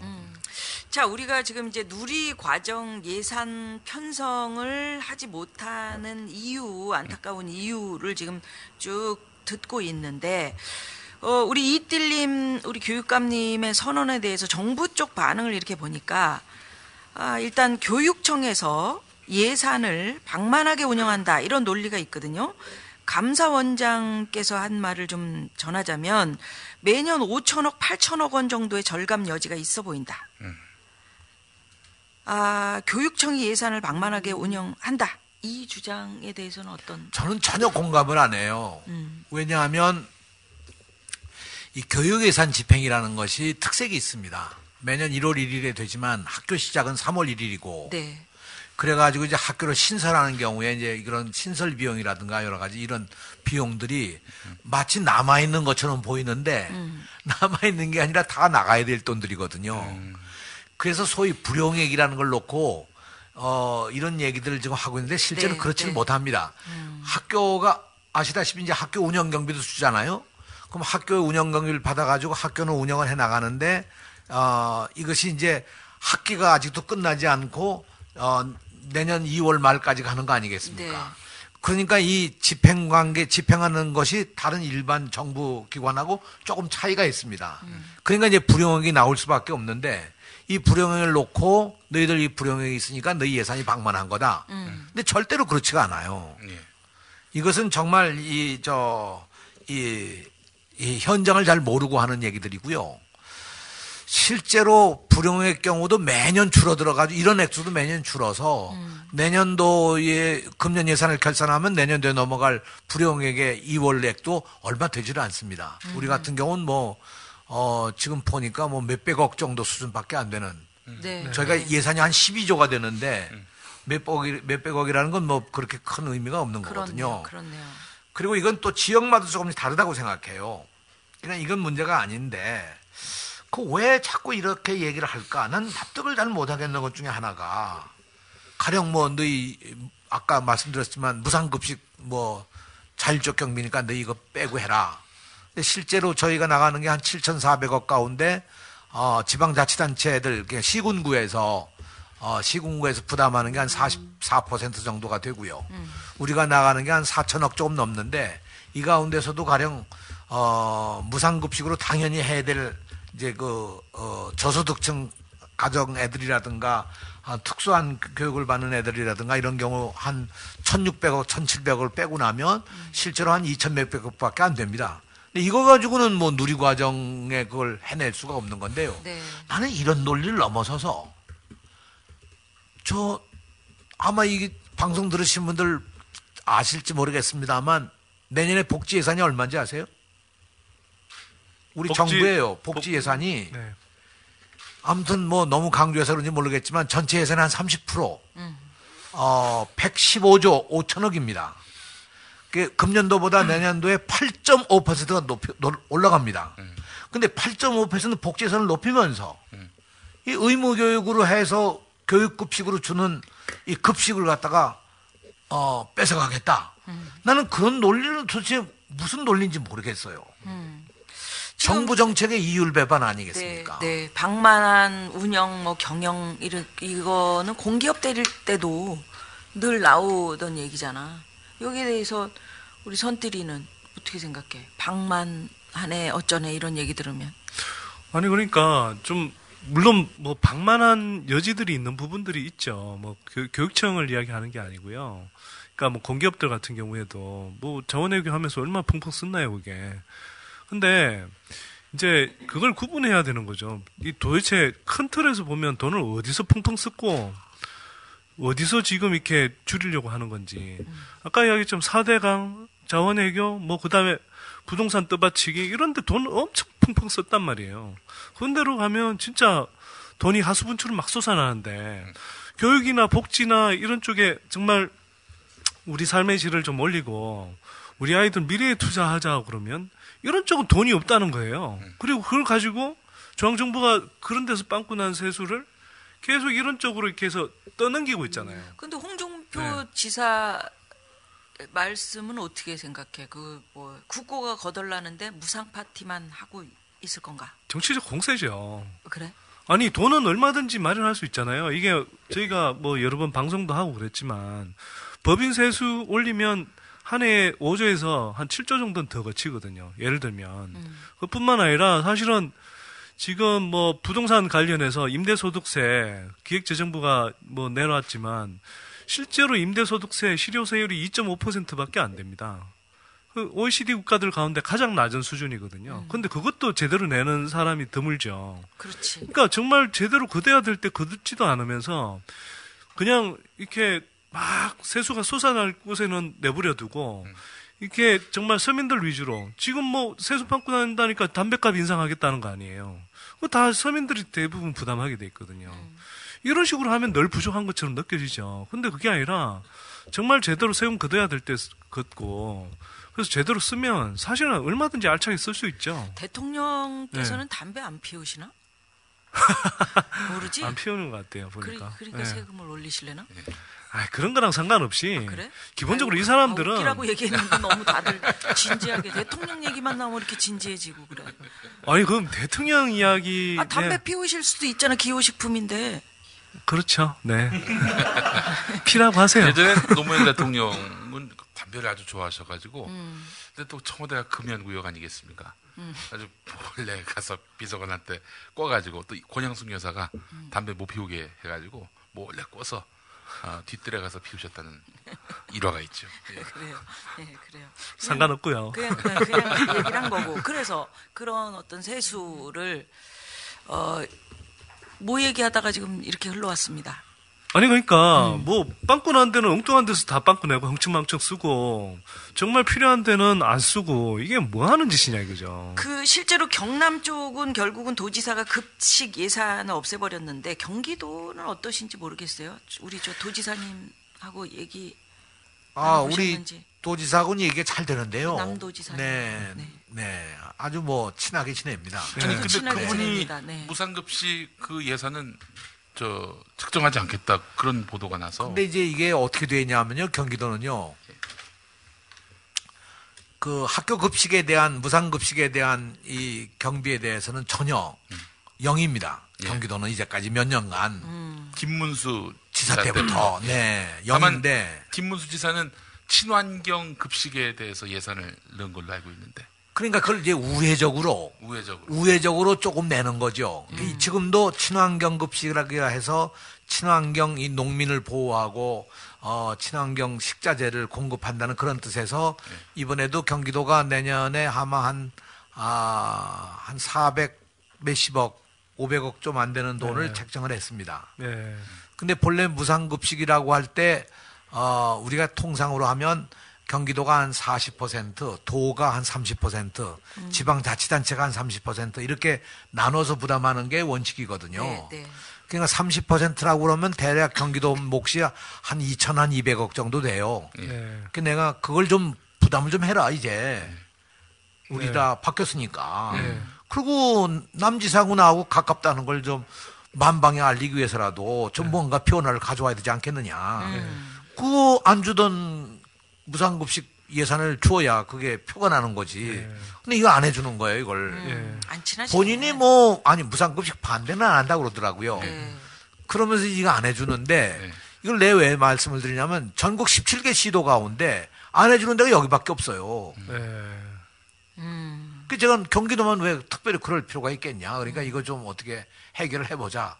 자, 우리가 지금 이제 누리 과정 예산 편성을 하지 못하는 이유, 안타까운 이유를 지금 쭉 듣고 있는데, 어, 우리 이뜰님, 우리 교육감님의 선언에 대해서 정부 쪽 반응을 이렇게 보니까, 아, 일단 교육청에서 예산을 방만하게 운영한다, 이런 논리가 있거든요. 감사원장께서 한 말을 좀 전하자면 매년 5천억, 8천억 원 정도의 절감 여지가 있어 보인다. 아, 교육청이 예산을 방만하게 운영한다. 이 주장에 대해서는 어떤? 저는 전혀 공감을 안 해요. 음. 왜냐하면 이 교육 예산 집행이라는 것이 특색이 있습니다. 매년 1월 1일에 되지만 학교 시작은 3월 1일이고 네. 그래가지고 이제 학교를 신설하는 경우에 이제 이런 신설 비용이라든가 여러 가지 이런 비용들이 마치 남아있는 것처럼 보이는데 음. 남아있는 게 아니라 다 나가야 될 돈들이거든요. 그래서 소위 불용액이라는 걸 놓고 어, 이런 얘기들을 지금 하고 있는데 실제로 네, 그렇지는 네. 못합니다. 학교가 아시다시피 이제 학교 운영 경비도 주잖아요. 그럼 학교 운영 경비를 받아가지고 학교는 운영을 해 나가는데 어, 이것이 이제 학기가 아직도 끝나지 않고 어, 내년 2월 말까지 가는 거 아니겠습니까? 네. 그러니까 이 집행 관계, 집행하는 것이 다른 일반 정부 기관하고 조금 차이가 있습니다. 그러니까 이제 불용액이 나올 수밖에 없는데 이 불용액을 놓고 너희들 이 불용액이 있으니까 너희 예산이 방만한 거다. 음. 근데 절대로 그렇지가 않아요. 예. 이것은 정말 이, 저, 이, 이 현장을 잘 모르고 하는 얘기들이고요. 실제로 불용의 경우도 매년 줄어들어가지고 이런 액수도 매년 줄어서 내년도에 금년 예산을 결산하면 내년도에 넘어갈 불용액의 2월 액도 얼마 되지를 않습니다. 우리 같은 경우는 뭐, 어, 지금 보니까 뭐 몇백억 정도 수준밖에 안 되는 네. 저희가 네. 예산이 한 12조가 되는데 몇백억이, 몇백억이라는 건 뭐 그렇게 큰 의미가 없는 그렇네요. 거거든요. 그렇네요. 그리고 이건 또 지역마다 조금씩 다르다고 생각해요. 그냥 이건 문제가 아닌데 그 왜 자꾸 이렇게 얘기를 할까? 난 납득을 잘 못하겠는 것 중에 하나가 가령 뭐 너희 아까 말씀드렸지만 무상급식 뭐 자율적 경비니까 너희 이거 빼고 해라. 근데 실제로 저희가 나가는 게 한 7,400억 가운데 어, 지방자치단체들 그냥 시군구에서 어, 시군구에서 부담하는 게 한 44% 정도가 되고요. 우리가 나가는 게 한 4천억 조금 넘는데 이 가운데서도 가령 어, 무상급식으로 당연히 해야 될 이제 그 어, 저소득층 가정 애들이라든가 아, 특수한 그 교육을 받는 애들이라든가 이런 경우 한 1,600억, 1,700억을 빼고 나면 실제로 한2,000 몇백억밖에 안 됩니다. 근데 이거 가지고는 뭐 누리 과정에 그걸 해낼 수가 없는 건데요. 네. 나는 이런 논리를 넘어서서 저 아마 이 방송 들으신 분들 아실지 모르겠습니다만 내년에 복지 예산이 얼마인지 아세요? 우리 복지- 정부예요. 복지 예산이 네. 아무튼 뭐 너무 강조해서 그런지 모르겠지만 전체 예산의 한 30%, 어, 115조 5천억입니다. 그 금년도보다 내년도에 8.5%가 높이, 노- 올라갑니다. 근데 8.5% 복지 예산을 높이면서 이 의무 교육으로 해서 교육급식으로 주는 이 급식을 갖다가 어, 뺏어가겠다. 나는 그런 논리는 도대체 무슨 논리인지 모르겠어요. 정부 정책의 이율 배반 아니겠습니까? 네, 네. 방만한 운영, 뭐 경영 이런 이거는 공기업 때릴 때도 늘 나오던 얘기잖아. 여기에 대해서 우리 선들이는 어떻게 생각해? 방만하네 어쩌네 이런 얘기 들으면. 아니 그러니까 좀 물론 뭐 방만한 여지들이 있는 부분들이 있죠. 뭐 교, 교육청을 이야기하는 게 아니고요. 그러니까 뭐 공기업들 같은 경우에도 뭐 자원외교 하면서 얼마나 펑펑 썼나요, 그게. 근데 이제 그걸 구분해야 되는 거죠. 이 도대체 큰 틀에서 보면 돈을 어디서 펑펑 썼고 어디서 지금 이렇게 줄이려고 하는 건지. 아까 이야기했지만 4대강, 자원외교, 뭐 그다음에 부동산 떠받치기 이런 데 돈 엄청 펑펑 썼단 말이에요. 그런 데로 가면 진짜 돈이 하수분출을 막 쏟아나는데 교육이나 복지나 이런 쪽에 정말 우리 삶의 질을 좀 올리고 우리 아이들 미래에 투자하자 그러면 이런 쪽은 돈이 없다는 거예요. 그리고 그걸 가지고 중앙정부가 그런 데서 빵꾸 난 세수를 계속 이런 쪽으로 이렇게 해서 떠넘기고 있잖아요. 근데 홍종표 네. 지사 말씀은 어떻게 생각해? 그 뭐 국고가 거덜나는데 무상 파티만 하고 있을 건가? 정치적 공세죠. 그래? 아니 돈은 얼마든지 마련할 수 있잖아요. 이게 저희가 뭐 여러 번 방송도 하고 그랬지만 법인 세수 올리면 한 해에 5조에서 한 7조 정도는 더 거치거든요. 예를 들면 그뿐만 아니라 사실은 지금 뭐 부동산 관련해서 임대소득세 기획재정부가 뭐 내놨지만 실제로 임대소득세 실효세율이 2.5%밖에 안 됩니다. 그 OECD 국가들 가운데 가장 낮은 수준이거든요. 근데 그것도 제대로 내는 사람이 드물죠. 그렇지. 그러니까 정말 제대로 거둬야 될때 거두지도 않으면서 그냥 이렇게 막 세수가 솟아날 곳에는 내버려 두고 이렇게 정말 서민들 위주로 지금 뭐 세수 받고 난다니까 담배값 인상하겠다는 거 아니에요. 다 서민들이 대부분 부담하게 돼 있거든요. 이런 식으로 하면 늘 부족한 것처럼 느껴지죠. 근데 그게 아니라 정말 제대로 세금 걷어야 될 때 걷고 그래서 제대로 쓰면 사실은 얼마든지 알차게 쓸 수 있죠. 대통령께서는 담배 안 피우시나? 모르지? 안 피우는 것 같아요, 보니까. 그러 니까 네. 세금을 올리실래나? 아, 그런 거랑 상관없이 그래? 기본적으로 이 사람들은 웃기라고 얘기했는데 너무 다들 진지하게 대통령 얘기만 나오면 이렇게 진지해지고 그래. 아니 그럼 대통령 이야기 아 담배 네. 피우실 수도 있잖아 기호식품인데. 그렇죠. 네. 피라고 하세요. 예전에 노무현 대통령은 담배를 아주 좋아하셔가지고 음. 근데 또 청와대가 금연구역 아니겠습니까? 음. 아주 몰래 가서 비서관한테 꿔가지고 또 권양숙 여사가 음. 담배 못 피우게 해가지고 몰래 꿔서 어, 뒷뜰에 가서 피우셨다는 일화가 있죠. 예. 그래요. 예, 그래요. 상관없고요. 그냥, 그냥, 그냥 얘기를 한 거고. 그래서 그런 어떤 세수를, 어, 뭐 얘기하다가 지금 이렇게 흘러왔습니다. 아니 그러니까 음. 뭐 빵꾸 난 데는 엉뚱한 데서 다 빵꾸 내고 흥청망청 쓰고 정말 필요한 데는 안 쓰고 이게 뭐 하는 짓이냐 이거죠. 그 실제로 경남 쪽은 결국은 도지사가 급식 예산을 없애버렸는데 경기도는 어떠신지 모르겠어요. 우리 저 도지사님하고 얘기 아, 우리. 도지사하고는 얘기가 잘 되는데요. 남도지사님. 네, 네, 아주 뭐 친하게 지냅니다. 아니 근데 친하게 그분이 지냅니다. 네. 무상급식 그 예산은 저 측정하지 않겠다 그런 보도가 나서 근데 이제 이게 어떻게 되냐면요, 경기도는요. 그 학교 급식에 대한 무상 급식에 대한 이 경비에 대해서는 전혀 영입니다. 예. 경기도는 이제까지 몇 년간 음. 김문수 지사 때부터 네 다만 영인데 김문수 지사는 친환경 급식에 대해서 예산을 넣은 걸로 알고 있는데 그러니까 그걸 이제 우회적으로 우회적으로 우회적으로 조금 내는 거죠. 음. 이 지금도 친환경 급식이라 해서 친환경 이 농민을 보호하고 어 친환경 식자재를 공급한다는 그런 뜻에서 네. 이번에도 경기도가 내년에 아마 한 아 한 400 몇십억 500억 좀 안 되는 돈을 네. 책정을 했습니다. 네. 근데 본래 무상급식이라고 할 때, 어, 우리가 통상으로 하면 경기도가 한 40%, 도가 한 30%, 음. 지방자치단체가 한 30% 이렇게 나눠서 부담하는 게 원칙이거든요. 네, 네. 그러니까 30%라고 그러면 대략 경기도 몫이 한 2천 한 200억 정도 돼요. 네. 그 내가 그걸 좀 부담을 좀 해라 이제 우리 네. 다 바뀌었으니까. 네. 그리고 남지사고 나하고 가깝다는 걸 좀 만방에 알리기 위해서라도 좀 뭔가 변화를 가져와야 되지 않겠느냐. 그거 안 주던 무상급식 예산을 주어야 그게 표가 나는 거지. 근데 이거 안 해주는 거예요, 이걸. 음, 안 친하시네. 본인이 뭐, 아니, 무상급식 반대는 안 한다고 그러더라고요. 네. 그러면서 이거 안 해주는데, 이걸 내 왜 말씀을 드리냐면, 전국 17개 시도 가운데 안 해주는 데가 여기밖에 없어요. 네. 그 제가 경기도만 왜 특별히 그럴 필요가 있겠냐. 그러니까 이거 좀 어떻게 해결을 해보자.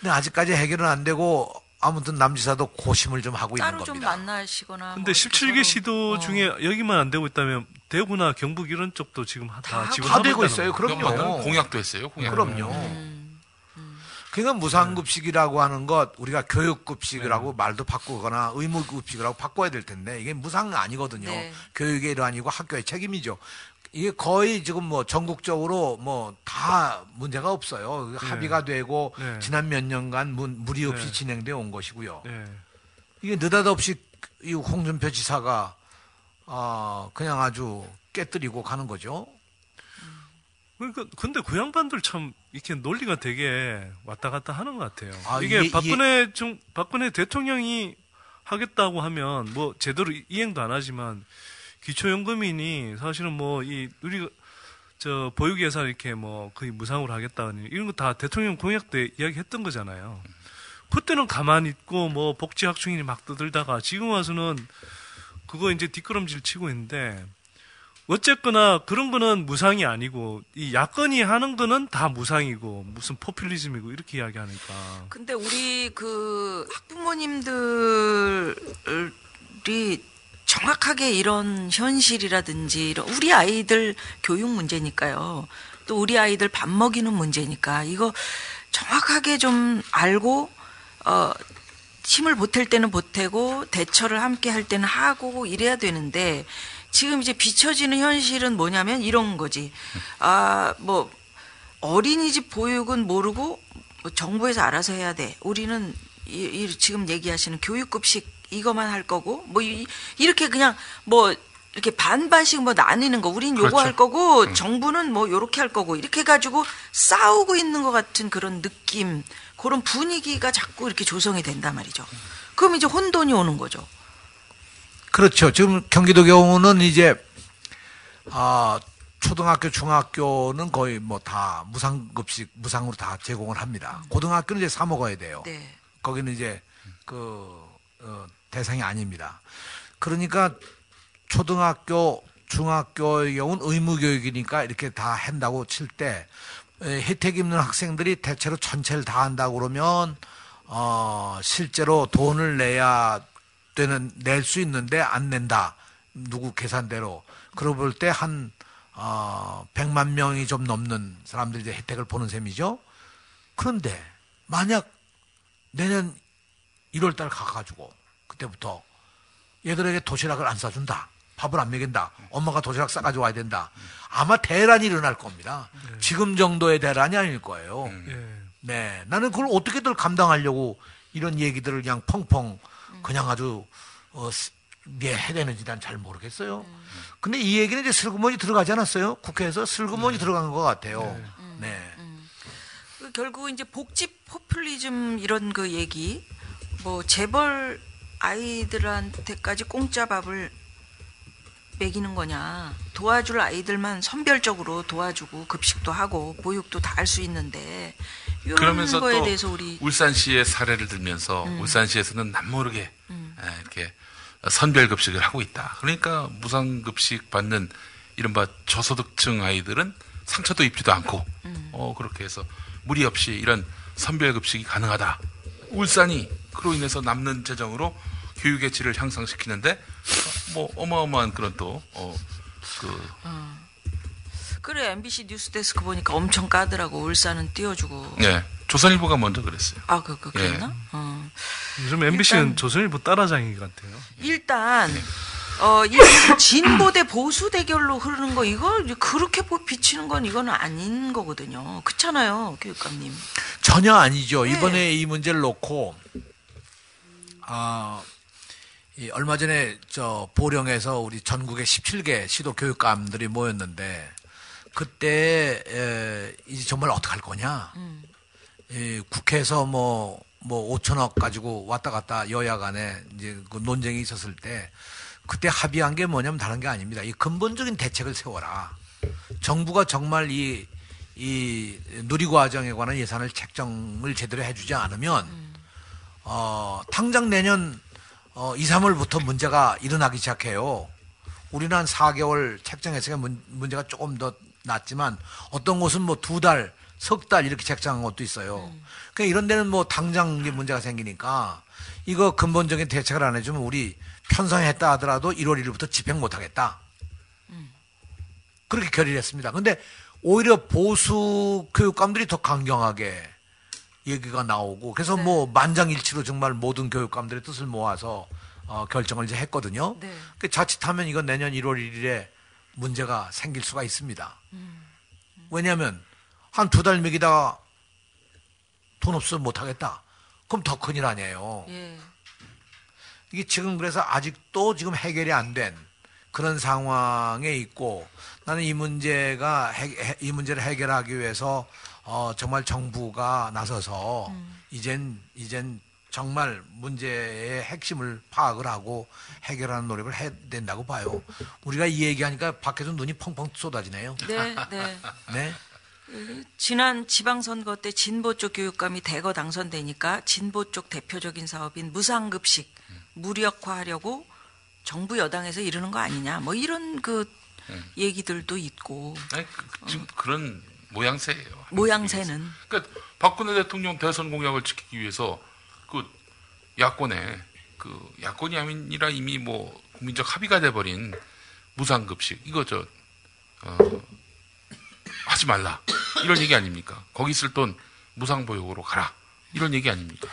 근데 아직까지 해결은 안 되고, 아무튼 남지사도 고심을 좀 하고 있는 따로 좀 겁니다. 만나시거나. 근데 뭐 17개 시도 중에 여기만 안 되고 있다면 대구나 경북 이런 쪽도 지금 다, 다 지원하고 되고 있다는 있어요. 그럼요. 공약도 했어요. 공약. 그럼요. 음. 그러니까 무상급식이라고 하는 것 우리가 교육급식이라고 말도 바꾸거나 의무급식이라고 바꿔야 될 텐데 이게 무상 아니거든요. 네. 교육의 일환이고 학교의 책임이죠. 이게 거의 지금 뭐 전국적으로 뭐 다 문제가 없어요. 네. 합의가 되고 네. 지난 몇 년간 문- 무리 없이 네. 진행되어 온 것이고요. 네. 이게 느닷없이 이 홍준표 지사가 아 그냥 아주 깨뜨리고 가는 거죠. 그러니까 근데 그 양반들 참 이렇게 논리가 되게 왔다 갔다 하는 것 같아요. 아, 이게 이해- 박근혜 중 박근혜 대통령이 하겠다고 하면 뭐 제대로 이행도 안 하지만 기초연금이니 사실은 뭐 이 우리가 저 보육 예산 이렇게 뭐 거의 무상으로 하겠다니 이런 거 다 대통령 공약 때 이야기했던 거잖아요. 그때는 가만히 있고 뭐 복지 학충인이 막 떠들다가 지금 와서는 그거 이제 뒷걸음질 치고 있는데 어쨌거나 그런 거는 무상이 아니고 이 야권이 하는 거는 다 무상이고 무슨 포퓰리즘이고 이렇게 이야기하니까 근데 우리 그 학부모님들이 정확하게 이런 현실이라든지 이런 우리 아이들 교육 문제니까요. 또 우리 아이들 밥 먹이는 문제니까 이거 정확하게 좀 알고 어 힘을 보탤 때는 보태고 대처를 함께 할 때는 하고 이래야 되는데 지금 이제 비춰지는 현실은 뭐냐면 이런 거지. 아, 뭐 어린이집 보육은 모르고 뭐 정부에서 알아서 해야 돼. 우리는 이, 이 지금 얘기하시는 교육급식 이거만 할 거고 뭐 이, 이렇게 그냥 뭐 이렇게 반반씩 뭐 나뉘는 거. 우린 요거 그렇죠. 할 거고 정부는 뭐 요렇게 할 거고 이렇게 가지고 싸우고 있는 것 같은 그런 느낌, 그런 분위기가 자꾸 이렇게 조성이 된단 말이죠. 그럼 이제 혼돈이 오는 거죠. 그렇죠. 지금 경기도 경우는 이제 아 초등학교, 중학교는 거의 뭐 다 무상급식 무상으로 다 제공을 합니다. 고등학교는 이제 사 먹어야 돼요. 네. 거기는 이제 그 어, 대상이 아닙니다. 그러니까 초등학교, 중학교의 경우는 의무 교육이니까 이렇게 다 한다고 칠 때 혜택 입는 학생들이 대체로 전체를 다 한다고 그러면 어 실제로 돈을 내야 되는 낼 수 있는데 안 낸다. 누구 계산대로. 그러고 볼 때한 어, 100만 명이 좀 넘는 사람들이 혜택을 보는 셈이죠. 그런데 만약 내년 1월 달 가가지고 그때부터 얘들에게 도시락을 안 싸준다. 밥을 안 먹인다. 엄마가 도시락 싸가지고 와야 된다. 아마 대란이 일어날 겁니다. 지금 정도의 대란이 아닐 거예요. 네. 나는 그걸 어떻게들 감당하려고 이런 얘기들을 그냥 펑펑 그냥 아주 어, 스- 네, 해대는지 난 잘 모르겠어요. 근데 이 얘기는 이제 슬그머니 들어가지 않았어요? 국회에서 슬그머니 들어간 것 같아요. 네. 그 결국 이제 복지 포퓰리즘 이런 그 얘기 뭐 재벌 아이들한테까지 공짜 밥을 먹이는 거냐. 도와줄 아이들만 선별적으로 도와주고 급식도 하고 보육도 다 할 수 있는데 이런 그러면서 거에 또 대해서 우리 울산시의 사례를 들면서 음. 울산시에서는 남모르게 에, 이렇게 선별 급식을 하고 있다. 그러니까 무상 급식 받는 이른바 저소득층 아이들은 상처도 입지도 않고 음. 어, 그렇게 해서 무리 없이 이런 선별 급식이 가능하다. 울산이 그로 인해서 남는 재정으로 교육의 질을 향상시키는데 어, 뭐 어마어마한 그런 또 어, 그 그래 MBC 뉴스데스크 보니까 엄청 까더라고 울산은 띄워주고 예, 조선일보가 먼저 그랬어요. 아 그 그, 그랬나? 예. 어. 요즘 MBC는 일단- 조선일보 따라장이 같아요. 일단 네. 어, 이 진보 대 보수 대결로 흐르는 거 이거 이제 그렇게 보- 비치는 건 이건 아닌 거거든요. 그렇잖아요, 교육감님. 전혀 아니죠. 네. 이번에 이 문제를 놓고 아, 이 얼마 전에 저 보령에서 우리 전국의 17개 시도 교육감들이 모였는데 그때 에, 이제 정말 어떡할 거냐? 이 국회에서 뭐, 뭐 5천억 가지고 왔다 갔다 여야 간에 이제 그 논쟁이 있었을 때 그때 합의한 게 뭐냐면 다른 게 아닙니다. 이 근본적인 대책을 세워라. 정부가 정말 이, 이 누리과정에 관한 예산을 책정을 제대로 해주지 않으면, 어, 당장 내년, 어, 2, 3월부터 문제가 일어나기 시작해요. 우리는 한 4개월 책정했으니까 문, 문제가 조금 더 낫지만 어떤 곳은 뭐 두 달, 석 달 이렇게 책정한 것도 있어요. 그러니까 이런 데는 뭐 당장 문제가 생기니까 이거 근본적인 대책을 안 해주면 우리 편성했다 하더라도 1월 1일부터 집행 못 하겠다. 그렇게 결의를 했습니다. 근데 오히려 보수 교육감들이 더 강경하게 얘기가 나오고 그래서 뭐 만장일치로 정말 모든 교육감들의 뜻을 모아서 어, 결정을 이제 했거든요. 네. 그 자칫하면 이건 내년 1월 1일에 문제가 생길 수가 있습니다. 왜냐하면 한 두 달 먹이다가 돈 없어 못 하겠다. 그럼 더 큰일 아니에요. 예. 이게 지금 그래서 아직도 지금 해결이 안 된 그런 상황에 있고 나는 이 문제가 해, 해- 이 문제를 해결하기 위해서 어, 정말 정부가 나서서 이젠 이젠 정말 문제의 핵심을 파악을 하고 해결하는 노력을 해야 된다고 봐요. 우리가 이 얘기하니까 밖에서 눈이 펑펑 쏟아지네요. 네, 네. 네. 지난 지방선거 때 진보 쪽 교육감이 대거 당선되니까 진보 쪽 대표적인 사업인 무상급식 무력화하려고 정부 여당에서 이러는 거 아니냐. 뭐 이런 그 얘기들도 있고. 아니, 그, 지금 그런 모양새예요. 모양새는. 그러니까 박근혜 대통령 대선 공약을 지키기 위해서 그 야권에 그 야권이 아니라 이미 뭐 국민적 합의가 돼버린 무상급식 이거 저 어, 하지 말라. 이런 얘기 아닙니까? 거기 쓸돈 무상 보육으로 가라. 이런 얘기 아닙니까?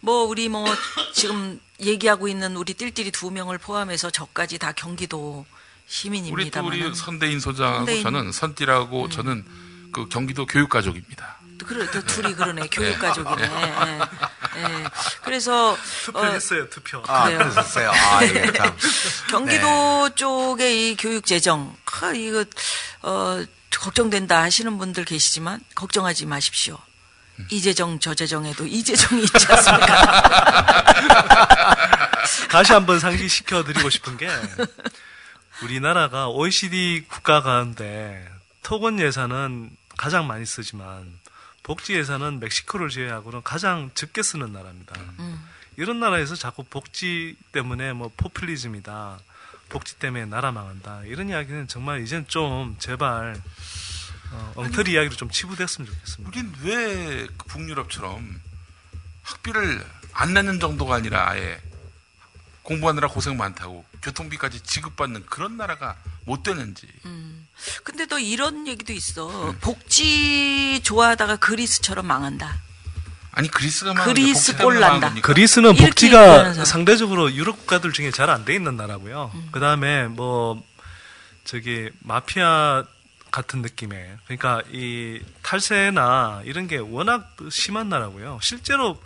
뭐 우리 뭐 지금 얘기하고 있는 우리 띨띨이 두 명을 포함해서 저까지 다 경기도 우리 또 시민입니다만 우리 선대인 소장하고 선대인. 음. 저는 선띠라고 저는 그 경기도 교육가족입니다. 그래 또 둘이 그러네 교육 가족이네. 예, 예. 그래서 어, 투표했어요, 투표. 아, 그래요. 그랬었어요. 아, 참. 경기도 쪽의 이 교육 재정 하, 이거 어, 걱정된다 하시는 분들 계시지만 걱정하지 마십시오. 이 재정 저 재정에도 이 재정이 있지 않습니까? 다시 한번 상기시켜 드리고 싶은 게 우리나라가 OECD 국가 가운데 토건 예산은 가장 많이 쓰지만 복지 예산은 멕시코를 제외하고는 가장 적게 쓰는 나라입니다. 이런 나라에서 자꾸 복지 때문에 뭐 포퓰리즘이다. 복지 때문에 나라 망한다. 이런 이야기는 정말 이젠 좀 제발 어, 엉터리 이야기로 좀 치부됐으면 좋겠습니다. 우린 왜그 북유럽처럼 학비를 안 내는 정도가 아니라 아예 공부하느라 고생 많다고 교통비까지 지급받는 그런 나라가 못 되는지. 음. 근데 또 이런 얘기도 있어. 복지 좋아하다가 그리스처럼 망한다. 아니 그리스가 막 그리스 꼴 난다. 그리스는 복지가. 상대적으로 유럽 국가들 중에 잘 안 돼 있는 나라고요. 음. 그 다음에 뭐 저기 마피아 같은 느낌의 그러니까 이 탈세나 이런 게 워낙 심한 나라고요. 실제로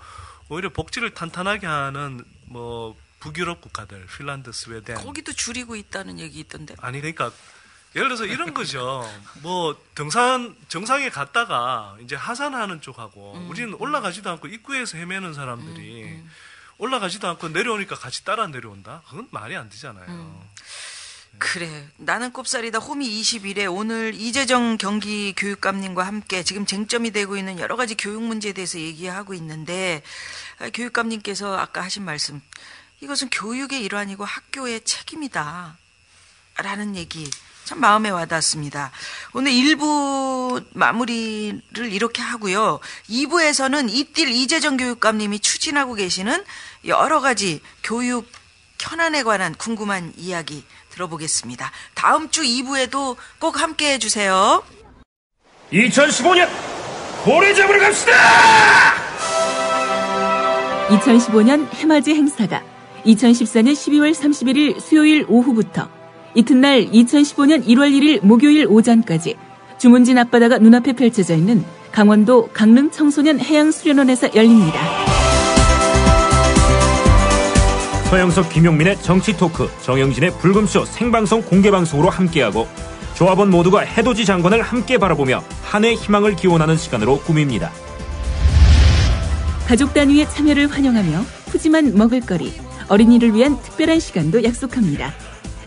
오히려 복지를 탄탄하게 하는 뭐 북유럽 국가들, 핀란드, 스웨덴 거기도 줄이고 있다는 얘기 있던데. 아니 그러니까 예를 들어서 이런 거죠. 뭐 등산 정상에 갔다가 이제 하산하는 쪽하고 음. 우리는 올라가지도 않고 입구에서 헤매는 사람들이 올라가지도 않고 내려오니까 같이 따라 내려온다. 그건 말이 안 되잖아요. 음. 그래. 나는 꼽살이다 호미 21에 오늘 이재정 경기 교육감님과 함께 지금 쟁점이 되고 있는 여러 가지 교육 문제에 대해서 얘기하고 있는데 아, 교육감님께서 아까 하신 말씀 이것은 교육의 일환이고 학교의 책임이다. 라는 얘기 참 마음에 와닿습니다. 오늘 1부 마무리를 이렇게 하고요. 2부에서는 이딜 이재정 교육감님이 추진하고 계시는 여러 가지 교육 현안에 관한 궁금한 이야기 들어보겠습니다. 다음 주 2부에도 꼭 함께 해주세요. 2015년 고래 잡으러 갑시다! 2015년 해맞이 행사가 2014년 12월 31일 수요일 오후부터 이튿날 2015년 1월 1일 목요일 오전까지 주문진 앞바다가 눈앞에 펼쳐져 있는 강원도 강릉 청소년 해양 수련원에서 열립니다. 서영석 김용민의 정치 토크, 정영진의 불금쇼 생방송 공개방송으로 함께하고 조합원 모두가 해돋이 장관을 함께 바라보며 한 해 희망을 기원하는 시간으로 꾸밉니다. 가족 단위의 참여를 환영하며 푸짐한 먹을거리, 어린이를 위한 특별한 시간도 약속합니다.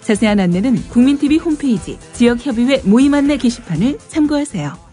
자세한 안내는 국민TV 홈페이지 지역협의회 모임 안내 게시판을 참고하세요.